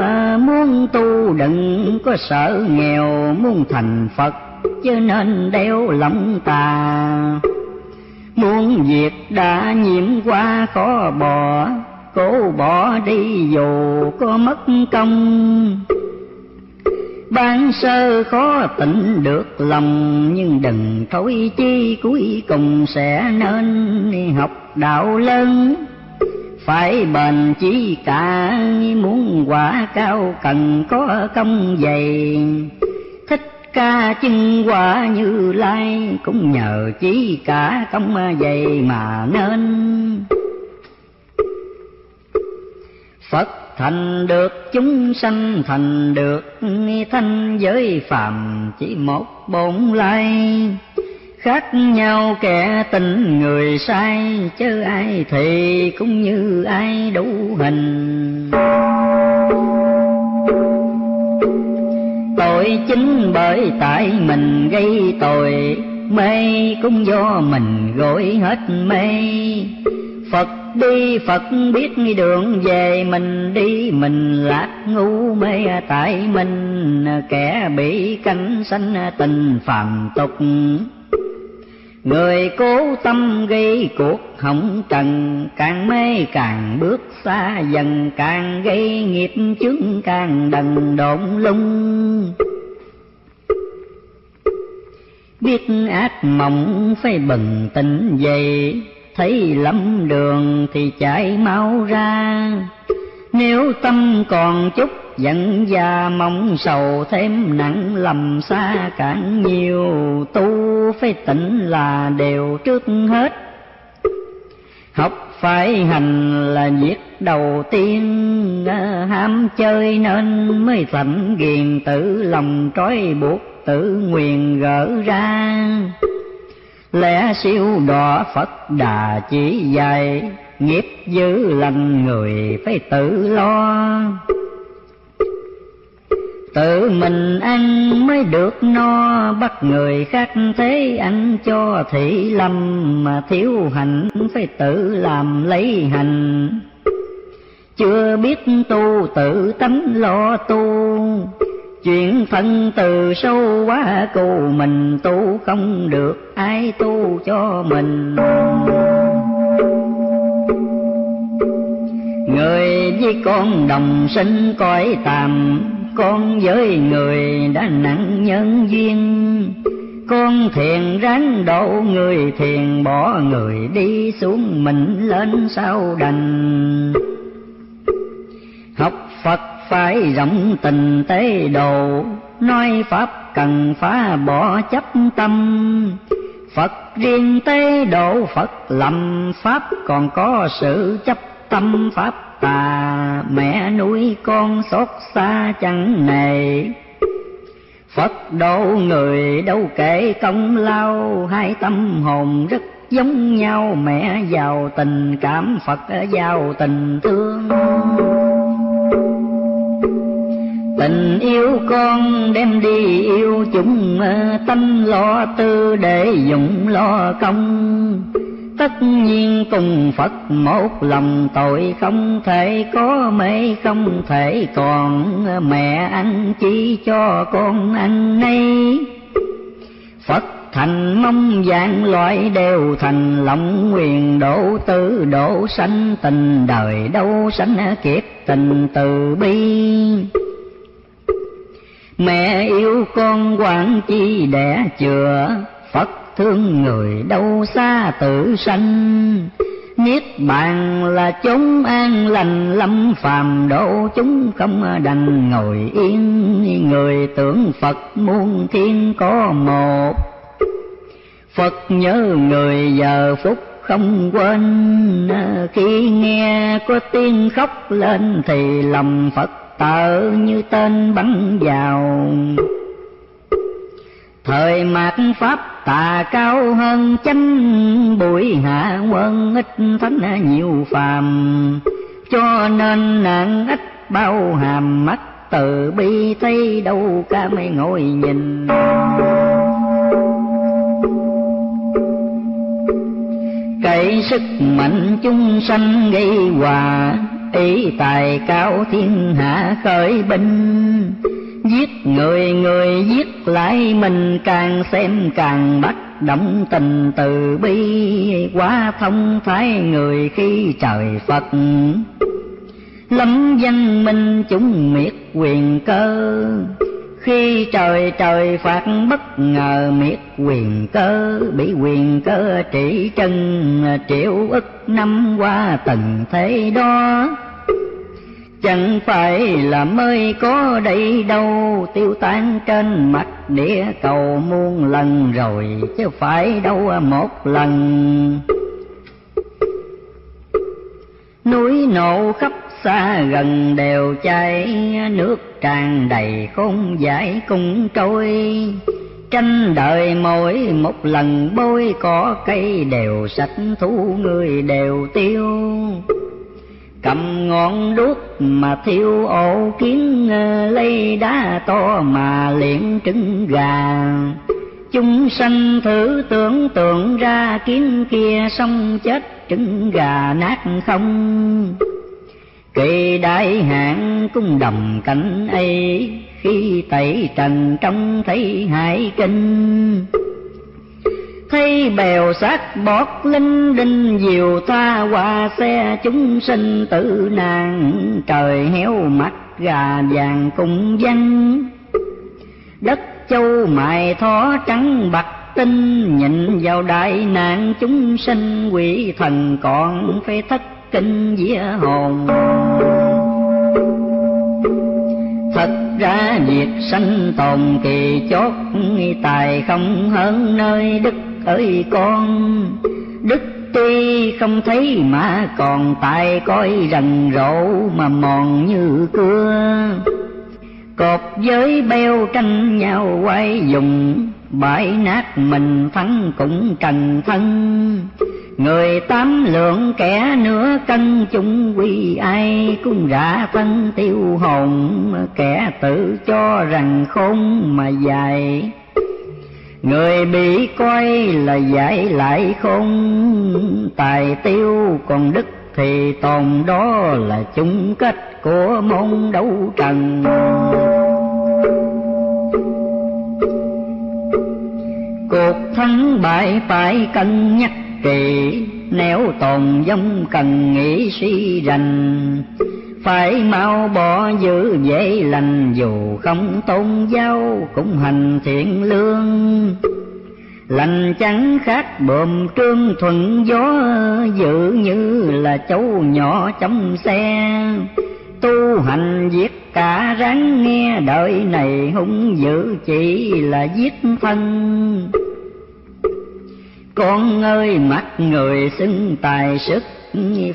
À, muốn tu đừng có sợ nghèo muốn thành phật chứ nên đeo lòng tà. Muốn việc đã nhiễm qua khó bỏ cố bỏ đi dù có mất công ban sơ khó tỉnh được lòng, nhưng đừng thối chi, cuối cùng sẽ nên học đạo lớn. Phải bền chí cả, muốn quả cao cần có công dày. Thích ca chân quả như lai, cũng nhờ chí cả công dày mà nên. Phật thành được chúng sanh, thành được thanh giới phàm, chỉ một bổn lai. Khác nhau kẻ tình người sai chứ ai thì cũng như ai đủ hình. Tội chính bởi tại mình gây tội, mê cũng do mình gội hết mê. Phật đi, Phật biết đường về mình đi, mình lạc ngu mê tại mình, kẻ bị cánh sanh tình phàm tục. Người cố tâm gây cuộc hỏng trần, Càng mê càng bước xa dần, Càng gây nghiệp chứng càng đần độn lung. Biết ác mộng phải bừng tỉnh dậy Thấy lắm đường thì chạy mau ra. Nếu tâm còn chút giận già mong sầu thêm, nặng lầm xa càng nhiều, tu phải tỉnh là đều trước hết. Học phải hành là việc đầu tiên à, ham chơi nên mới thành ghiền tự lòng trói buộc tự nguyện gỡ ra lẽ siêu đỏ phật đà chỉ dạy, nghiệp dữ lành người phải tự lo. Tự mình ăn mới được no, bắt người khác thế ăn cho thị lâm mà thiếu hành phải tự làm lấy hành. Chưa biết tu, tự tánh lo tu chuyện thân từ sâu quá cù mình tu không được, ai tu cho mình? Người với con đồng sinh cõi tạm con với người đã nặng nhân duyên. Con thiền ráng độ người thiền bỏ, người đi xuống mình lên sao đành? Học phật phải rộng tình tế độ. Nói pháp cần phá bỏ chấp tâm. Phật riêng tế độ, phật lầm pháp còn có sự chấp tâm. Pháp tà mẹ nuôi con xót xa chẳng nề. Phật độ người đâu kể công lao, hai tâm hồn rất giống nhau. Mẹ giàu tình, cảm Phật giàu tình thương tình yêu con đem đi yêu chúng ờ, tâm lo tư để dụng lo công. Tất nhiên cùng Phật một lòng, tội không thể có, mê không thể còn. Mẹ ăn chỉ cho con ăn nay Phật thành mong dạng loại đều thành lòng nguyện độ tư độ sanh tình đời đâu sanh kiếp tình từ bi. Mẹ yêu con quản chi đẻ chừa, Phật thương người đâu xa tự sanh. Niết bàn là chúng an lành, lâm phàm độ chúng không đành ngồi yên. Người tưởng Phật muôn thiên có một Phật nhớ người giờ phút không quên. Khi nghe có tiếng khóc lên thì lòng Phật tợ như tên bắn vào. Thời mạt Pháp tà cao hơn chánh, bụi hạ quân ít thánh nhiều phàm. Cho nên nạn ít bao hàm mắt, từ bi thấy đâu cả mấy ngồi nhìn. Cậy sức mạnh chung sanh gây hòa ý tài cao thiên hạ khởi binh. Giết người người giết lại mình, càng xem càng bắt động tình từ bi. Quá thông thái người khi trời phật. Lâm dân minh chúng miệt quyền cơ khi trời trời phạt bất ngờ miệt quyền cơ bị quyền cơ trị chân, triệu ức năm qua từng thế đó. Chẳng phải là mới có đây đâu, Tiêu tan trên mặt địa cầu muôn lần rồi, Chứ phải đâu một lần. Núi nổ khắp xa gần đều cháy Nước tràn đầy khôn giải cùng trôi. Tranh đời mỗi một lần bôi cỏ cây đều sạch thú người đều tiêu. Cầm ngọn đuốc mà thiêu ổ kiến, lấy đá to mà liễn trứng gà. Chúng sanh thử tưởng tượng ra kiến kia xong chết trứng gà nát không kỳ đại hạn cung đầm cảnh ấy, khi tẩy trần trong thấy hải kinh. Thấy bèo sát bọt linh đinh, diều ta qua xe chúng sinh tử nàng. Trời héo mắt gà vàng cùng danh đất châu mài thó trắng bạc tinh, nhìn vào đại nạn chúng sinh quỷ thần còn phải thất kinh vía hồn. Thật ra việc sanh tồn kỳ chót tài không hơn nơi đức ơi con. Đức tuy không thấy mà còn tại coi rần rộ mà mòn như cưa. Cột với beo tranh nhau quay dùng bãi nát mình thắng cũng cần thân. Người tám lượng kẻ nửa cân, chung quy ai cũng rã thân tiêu hồn. Kẻ tự cho rằng khôn mà dài. Người bị coi là giải lại khôn. Tài tiêu còn đức thì tồn đó là chung kết của môn đấu trần cuộc thắng bại phải cân nhắc kỹ, nếu tồn vong cần nghĩ suy rành. Phải mau bỏ giữ dễ lành, dù không tôn giáo cũng hành thiện lương. Lành trắng khác bồm trương thuận gió dự như là cháu nhỏ trong xe tu hành giết cả ráng nghe đời này hung dữ chỉ là giết thân con ơi, mắt người xưng tài sức,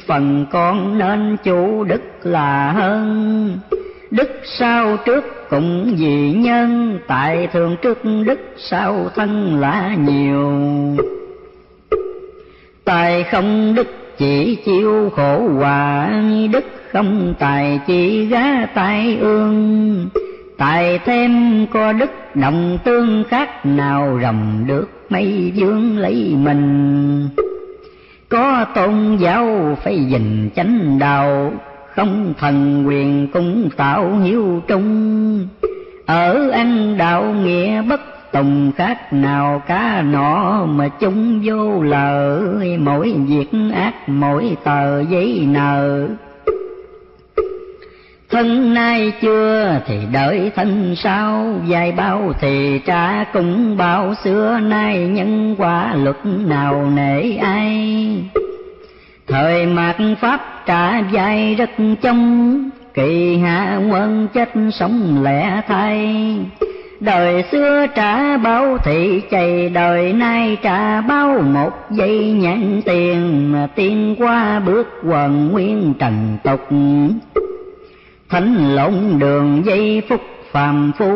phần con nên chủ đức là hơn. Đức sau trước cũng vì nhân, tại thường trước đức sau thân là nhiều. Tài không đức chỉ chịu khổ hòa, đức không tài chỉ gá tai ương. Tài thêm có đức, đồng tương khác nào rầm được mây dương lấy mình. Có tôn giáo phải dình chánh đạo, không thần quyền cũng tạo hiếu trung. Ở ăn đạo nghĩa bất tùng khác nào cá nọ mà chúng vô lợi mỗi việc ác, mỗi tờ giấy nợ thân nay chưa thì đợi thân sau, dài bao thì trả cũng bao. Xưa nay nhân quả luật nào nể ai? Thời mạt pháp trả dài rất trong kỳ hạ quân chết sống lẻ thay. Đời xưa trả bao thị chày, đời nay trả bao một giây nhãn tiền. Mà tiên qua bước quần nguyên trần tục thánh lộn đường dây phúc phàm phu.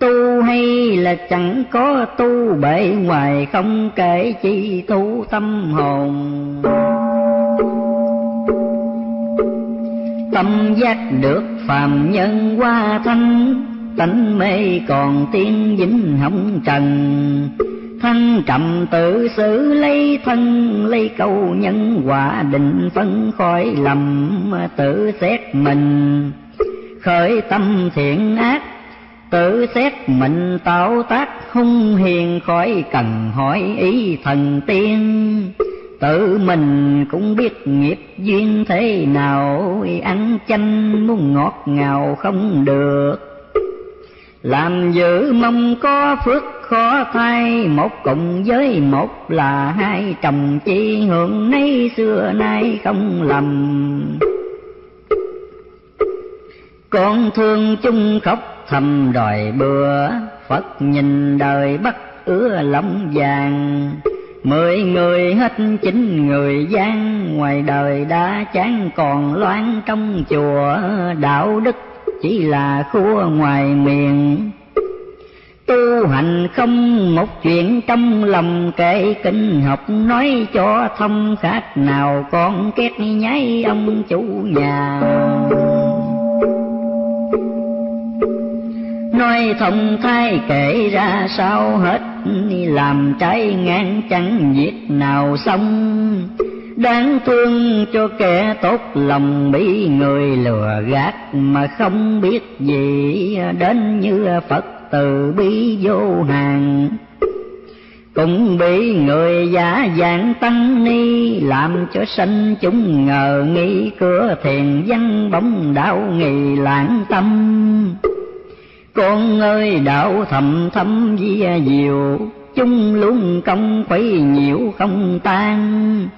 Tu hay là chẳng có tu, bể ngoài không kể chi tu tâm hồn. Tâm giác được phàm nhân qua thanh, tánh mê còn tiên vĩnh hồng trần thân trầm tự xử, lấy thân, lấy câu nhân quả định phân khỏi lầm, tự xét mình. Khởi tâm thiện ác, tự xét mình tạo tác, hung hiền khỏi cần hỏi ý thần tiên. Tự mình cũng biết nghiệp duyên thế nào, ăn chanh muốn ngọt ngào không được. Làm giữ mong có phước khó thay một cùng với một là hai. Chồng chi hưởng nay xưa nay không lầm. Con thương chung khóc thầm đòi bừa phật nhìn đời bắt ứa lòng vàng. Mười người hết chín người gian. Ngoài đời đã chán còn loan trong chùa. Đạo đức chỉ là khua ngoài miệng tu hành không một chuyện trong lòng kệ kinh học nói cho thông khác nào con két nháy ông chủ nhà. Nói thông thay kể ra sao hết, làm trái ngang chẳng việc nào xong đáng thương cho kẻ tốt lòng bị người lừa gạt mà không biết gì đến như phật từ bi vô hạn cũng bị người giả dạng tăng ni làm cho sanh chúng ngờ nghi, cửa thiền văn bóng đạo nghi lãng tâm. Con ơi, đạo thầm thấm di diệu, chung luôn công quấy nhiễu không tan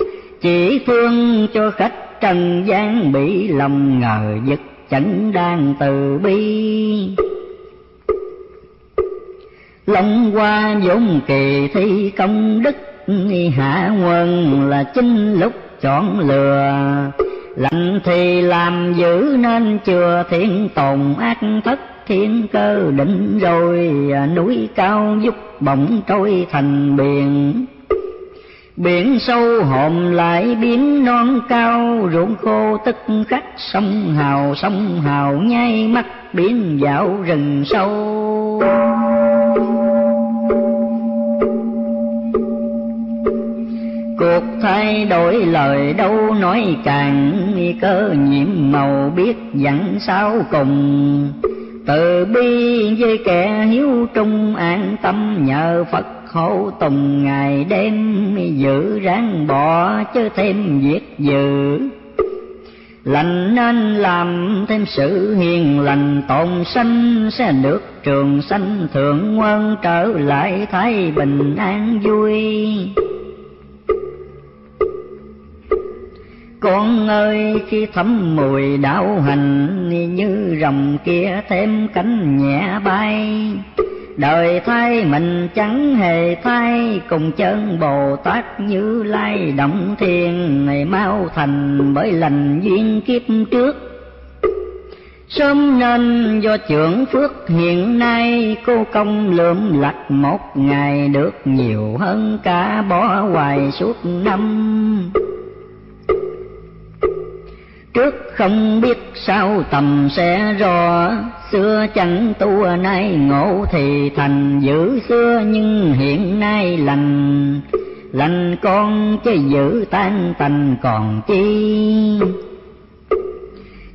chỉ phương cho khách trần gian bị lòng ngờ giật chẳng đang từ bi. Lòng qua vốn kỳ thi công đức, hạ quân là chính lúc chọn lừa. Lạnh thì làm giữ nên chừa thiên tồn ác thất, thiên cơ định rồi, núi cao dúc bỗng trôi thành biển biển sâu hòm lại biến non cao, ruộng khô tức khắc, sông hào sông hào nhai mắt biến dạo rừng sâu. Cuộc thay đổi lời đâu nói càng, cơ nhiễm màu biết dặn sao cùng. Từ bi với kẻ hiếu trung an tâm nhờ phật khổ, tùng ngày đêm giữ ráng bỏ chứ thêm việc dự lành nên làm thêm sự hiền lành, tồn sanh sẽ được trường sanh thượng quân trở lại thái bình an vui. Con ơi, khi thấm mùi đạo hành, như rồng kia thêm cánh nhẹ bay đời thay mình chẳng hề thay cùng chân bồ tát như lai động thiên ngày mau thành bởi lành duyên kiếp trước. Sớm nên do trưởng phước hiện nay, cô công lượm lặt một ngày được nhiều hơn cả bỏ hoài suốt năm trước không biết sao tầm sẽ rõ. Xưa chẳng tu nay ngộ thì thành giữ xưa nhưng hiện nay lành. Lành con chứ giữ tan tành còn chi.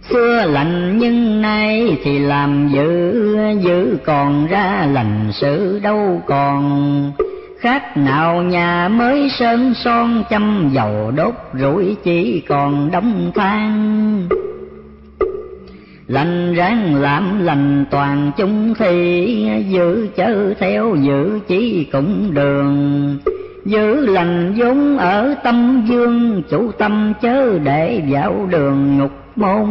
Xưa lành nhưng nay thì làm giữ giữ còn ra lành sự đâu còn khác nào nhà mới sơn son chăm dầu đốt rủi chỉ còn đóng than. Lành ráng làm lành toàn chung thì giữ chớ theo giữ chỉ cũng đường. Giữ lành vốn ở tâm dương, chủ tâm chớ để vào đường nhục môn.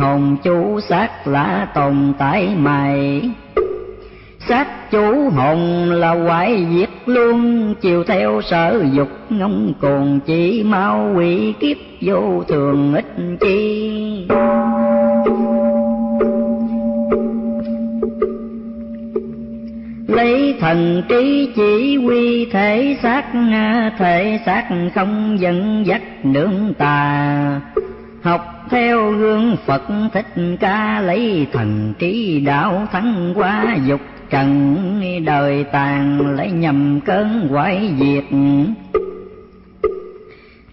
Hồn chủ xác lạ tồn tại mày xác chủ hồn là hoại diệt luôn, chiều theo sở dục ngông cuồng chỉ mau quỷ kiếp vô thường ích chi. Lấy thần trí chỉ quy thể xác thể xác không dẫn dắt nương tà. Học theo gương Phật thích ca lấy thần trí đạo thắng qua dục trần đời tàn lấy nhầm cơn quái diệt.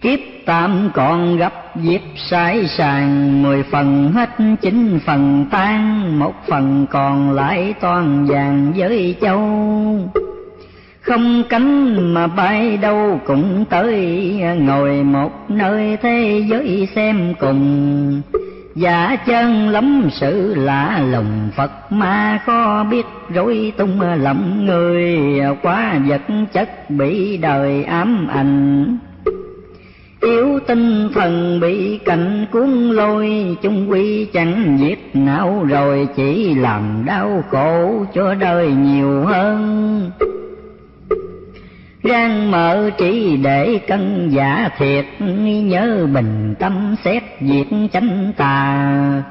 Kiếp tam còn gặp dịp sai sàng, mười phần hết chín phần tan, một phần còn lại toàn vàng với châu. Không cánh mà bay đâu cũng tới, ngồi một nơi thế giới xem cùng. Giả chân lắm sự lạ lùng, Phật ma khó biết rối tung lầm người, Quá vật chất bị đời ám ảnh. Yếu tinh thần bị cảnh cuốn lôi, chung quy chẳng giết não rồi, chỉ làm đau khổ cho đời nhiều hơn rang mở trí để cân giả thiệt, nhớ bình tâm xét diệt chánh tà.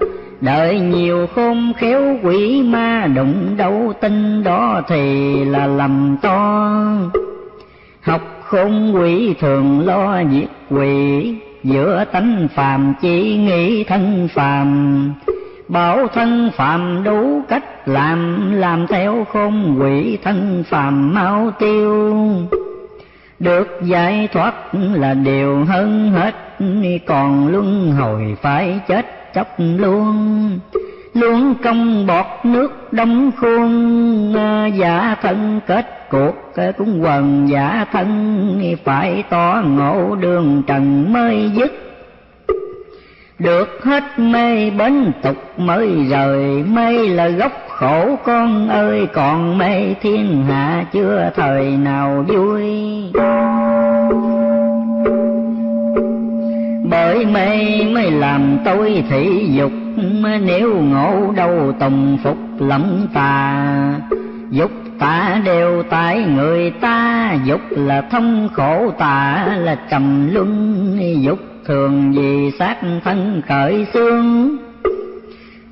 Đợi nhiều khôn khéo quỷ ma đụng đâu tin đó thì là lầm to. Học khôn quỷ thường lo diệt quỷ, giữa tánh phàm chỉ nghĩ thân phàm bảo thân phàm đủ cách làm làm theo không quỷ thân phàm mau tiêu. Được giải thoát là điều hơn hết, còn luân hồi phải chết chóc luôn. Luôn công bọt nước đông khuôn, giả thân kết cuộc cũng quần giả thân, phải tỏ ngộ đường trần mới dứt được hết mê bến tục mới rời, mê là gốc khổ con ơi, còn mê thiên hạ chưa thời nào vui. Bởi mê mới làm tôi thị dục nếu ngộ đâu tùng phục lẫm tà. Dục tà đều tại người ta, dục là thông khổ tà, là trầm luân dục thường vì xác thân khởi xương.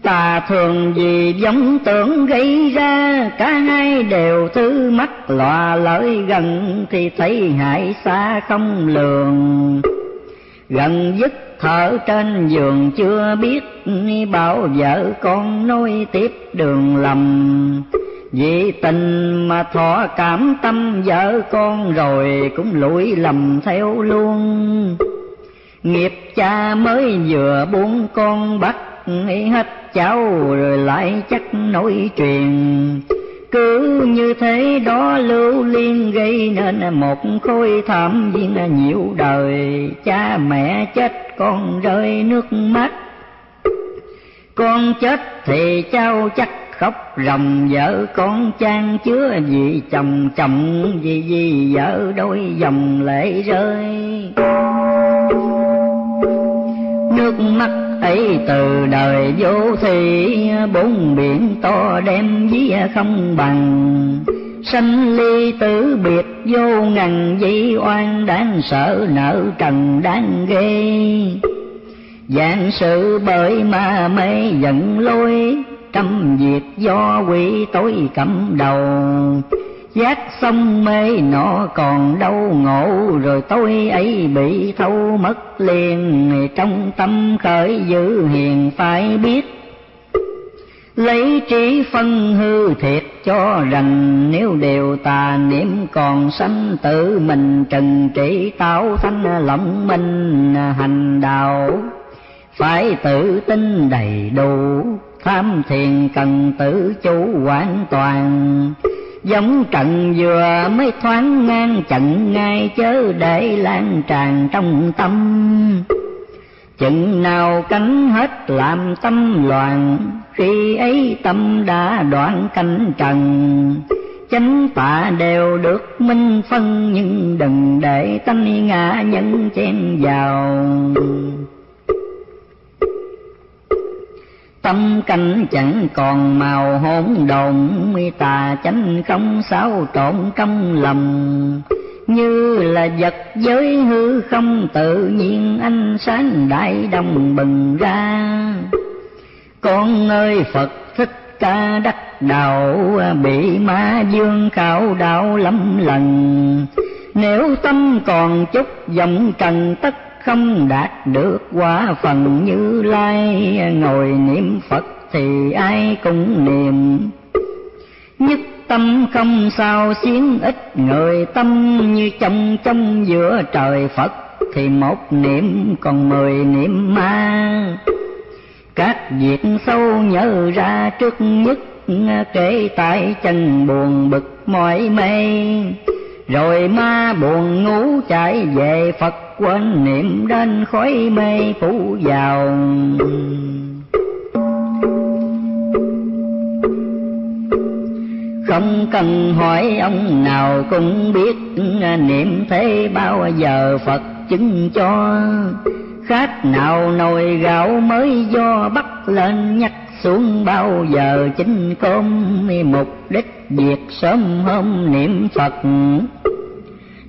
Tà thường vì giống tưởng gây ra, cả hai đều thứ mắt lọa lợi gần thì thấy hại xa không lường. Gần dứt thở trên giường chưa biết bảo vợ con nối tiếp đường lầm. Vì tình mà thọ cảm tâm vợ con rồi cũng lụi lầm theo luôn nghiệp cha mới vừa buông con bắt hết cháu, rồi lại chắc nối truyền. Cứ như thế đó lưu liên gây nên một khối thảm viên nhiều đời. Cha mẹ chết, con rơi nước mắt. Con chết thì cháu chắc khóc ròng, vợ con chan chứa vì chồng chồng, vì vì vợ đôi dòng lệ rơi nước mắt ấy từ đời vô thị bốn biển to đem vía không bằng. Sanh ly tử biệt vô ngàn dĩ oan đáng sợ, nợ trần đáng ghê. Dạng sự bởi ma mê giận lôi, trăm việc do quỷ tối cầm đầu giác xong mê nọ còn đâu ngộ, rồi tôi ấy bị thâu mất liền. Trong tâm khởi dữ hiền, phải biết lấy trí phân hư thiệt cho rằng nếu đều tà niệm còn sanh tự mình, trần trị tạo thanh lộng minh hành đạo. Phải tự tin đầy đủ, tham thiền cần tự chủ hoàn toàn giống trận vừa mới thoáng ngang, trận ngay chớ để lan tràn trong tâm. Chừng nào cánh hết làm tâm loạn, khi ấy tâm đã đoạn cánh trần. Chánh tạ đều được minh phân, nhưng đừng để tâm ngã nhân chen vào. Tâm canh chẳng còn màu hỗn độn, mi tà chánh không sao trộn trong lòng. Như là vật giới hư không, tự nhiên ánh sáng đại đồng bừng ra. Con ơi, phật thích ca đắc đạo, bị ma dương khảo đạo lắm lần. Nếu tâm còn chút vọng trần, tất không đạt được quả phần như lai. Ngồi niệm phật thì ai cũng niệm nhất tâm không sao xiến ít, người tâm như trong trong giữa trời phật. Thì một niệm còn mười niệm ma. Các việc sâu nhớ ra trước nhất, kể tại chân buồn bực mỏi mây rồi ma buồn ngủ chạy về phật quên niệm đến khói mê phủ vào. Không cần hỏi ông nào cũng biết niệm thế bao giờ phật chứng cho. Khác nào nồi gạo mới do bắt lên nhắc xuống bao giờ chính công mục đích việc sớm hôm niệm phật.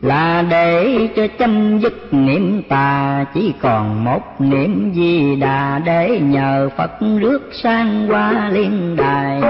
Là để cho chấm dứt niệm tà, chỉ còn một niệm di đà để nhờ phật rước sang qua liên đài.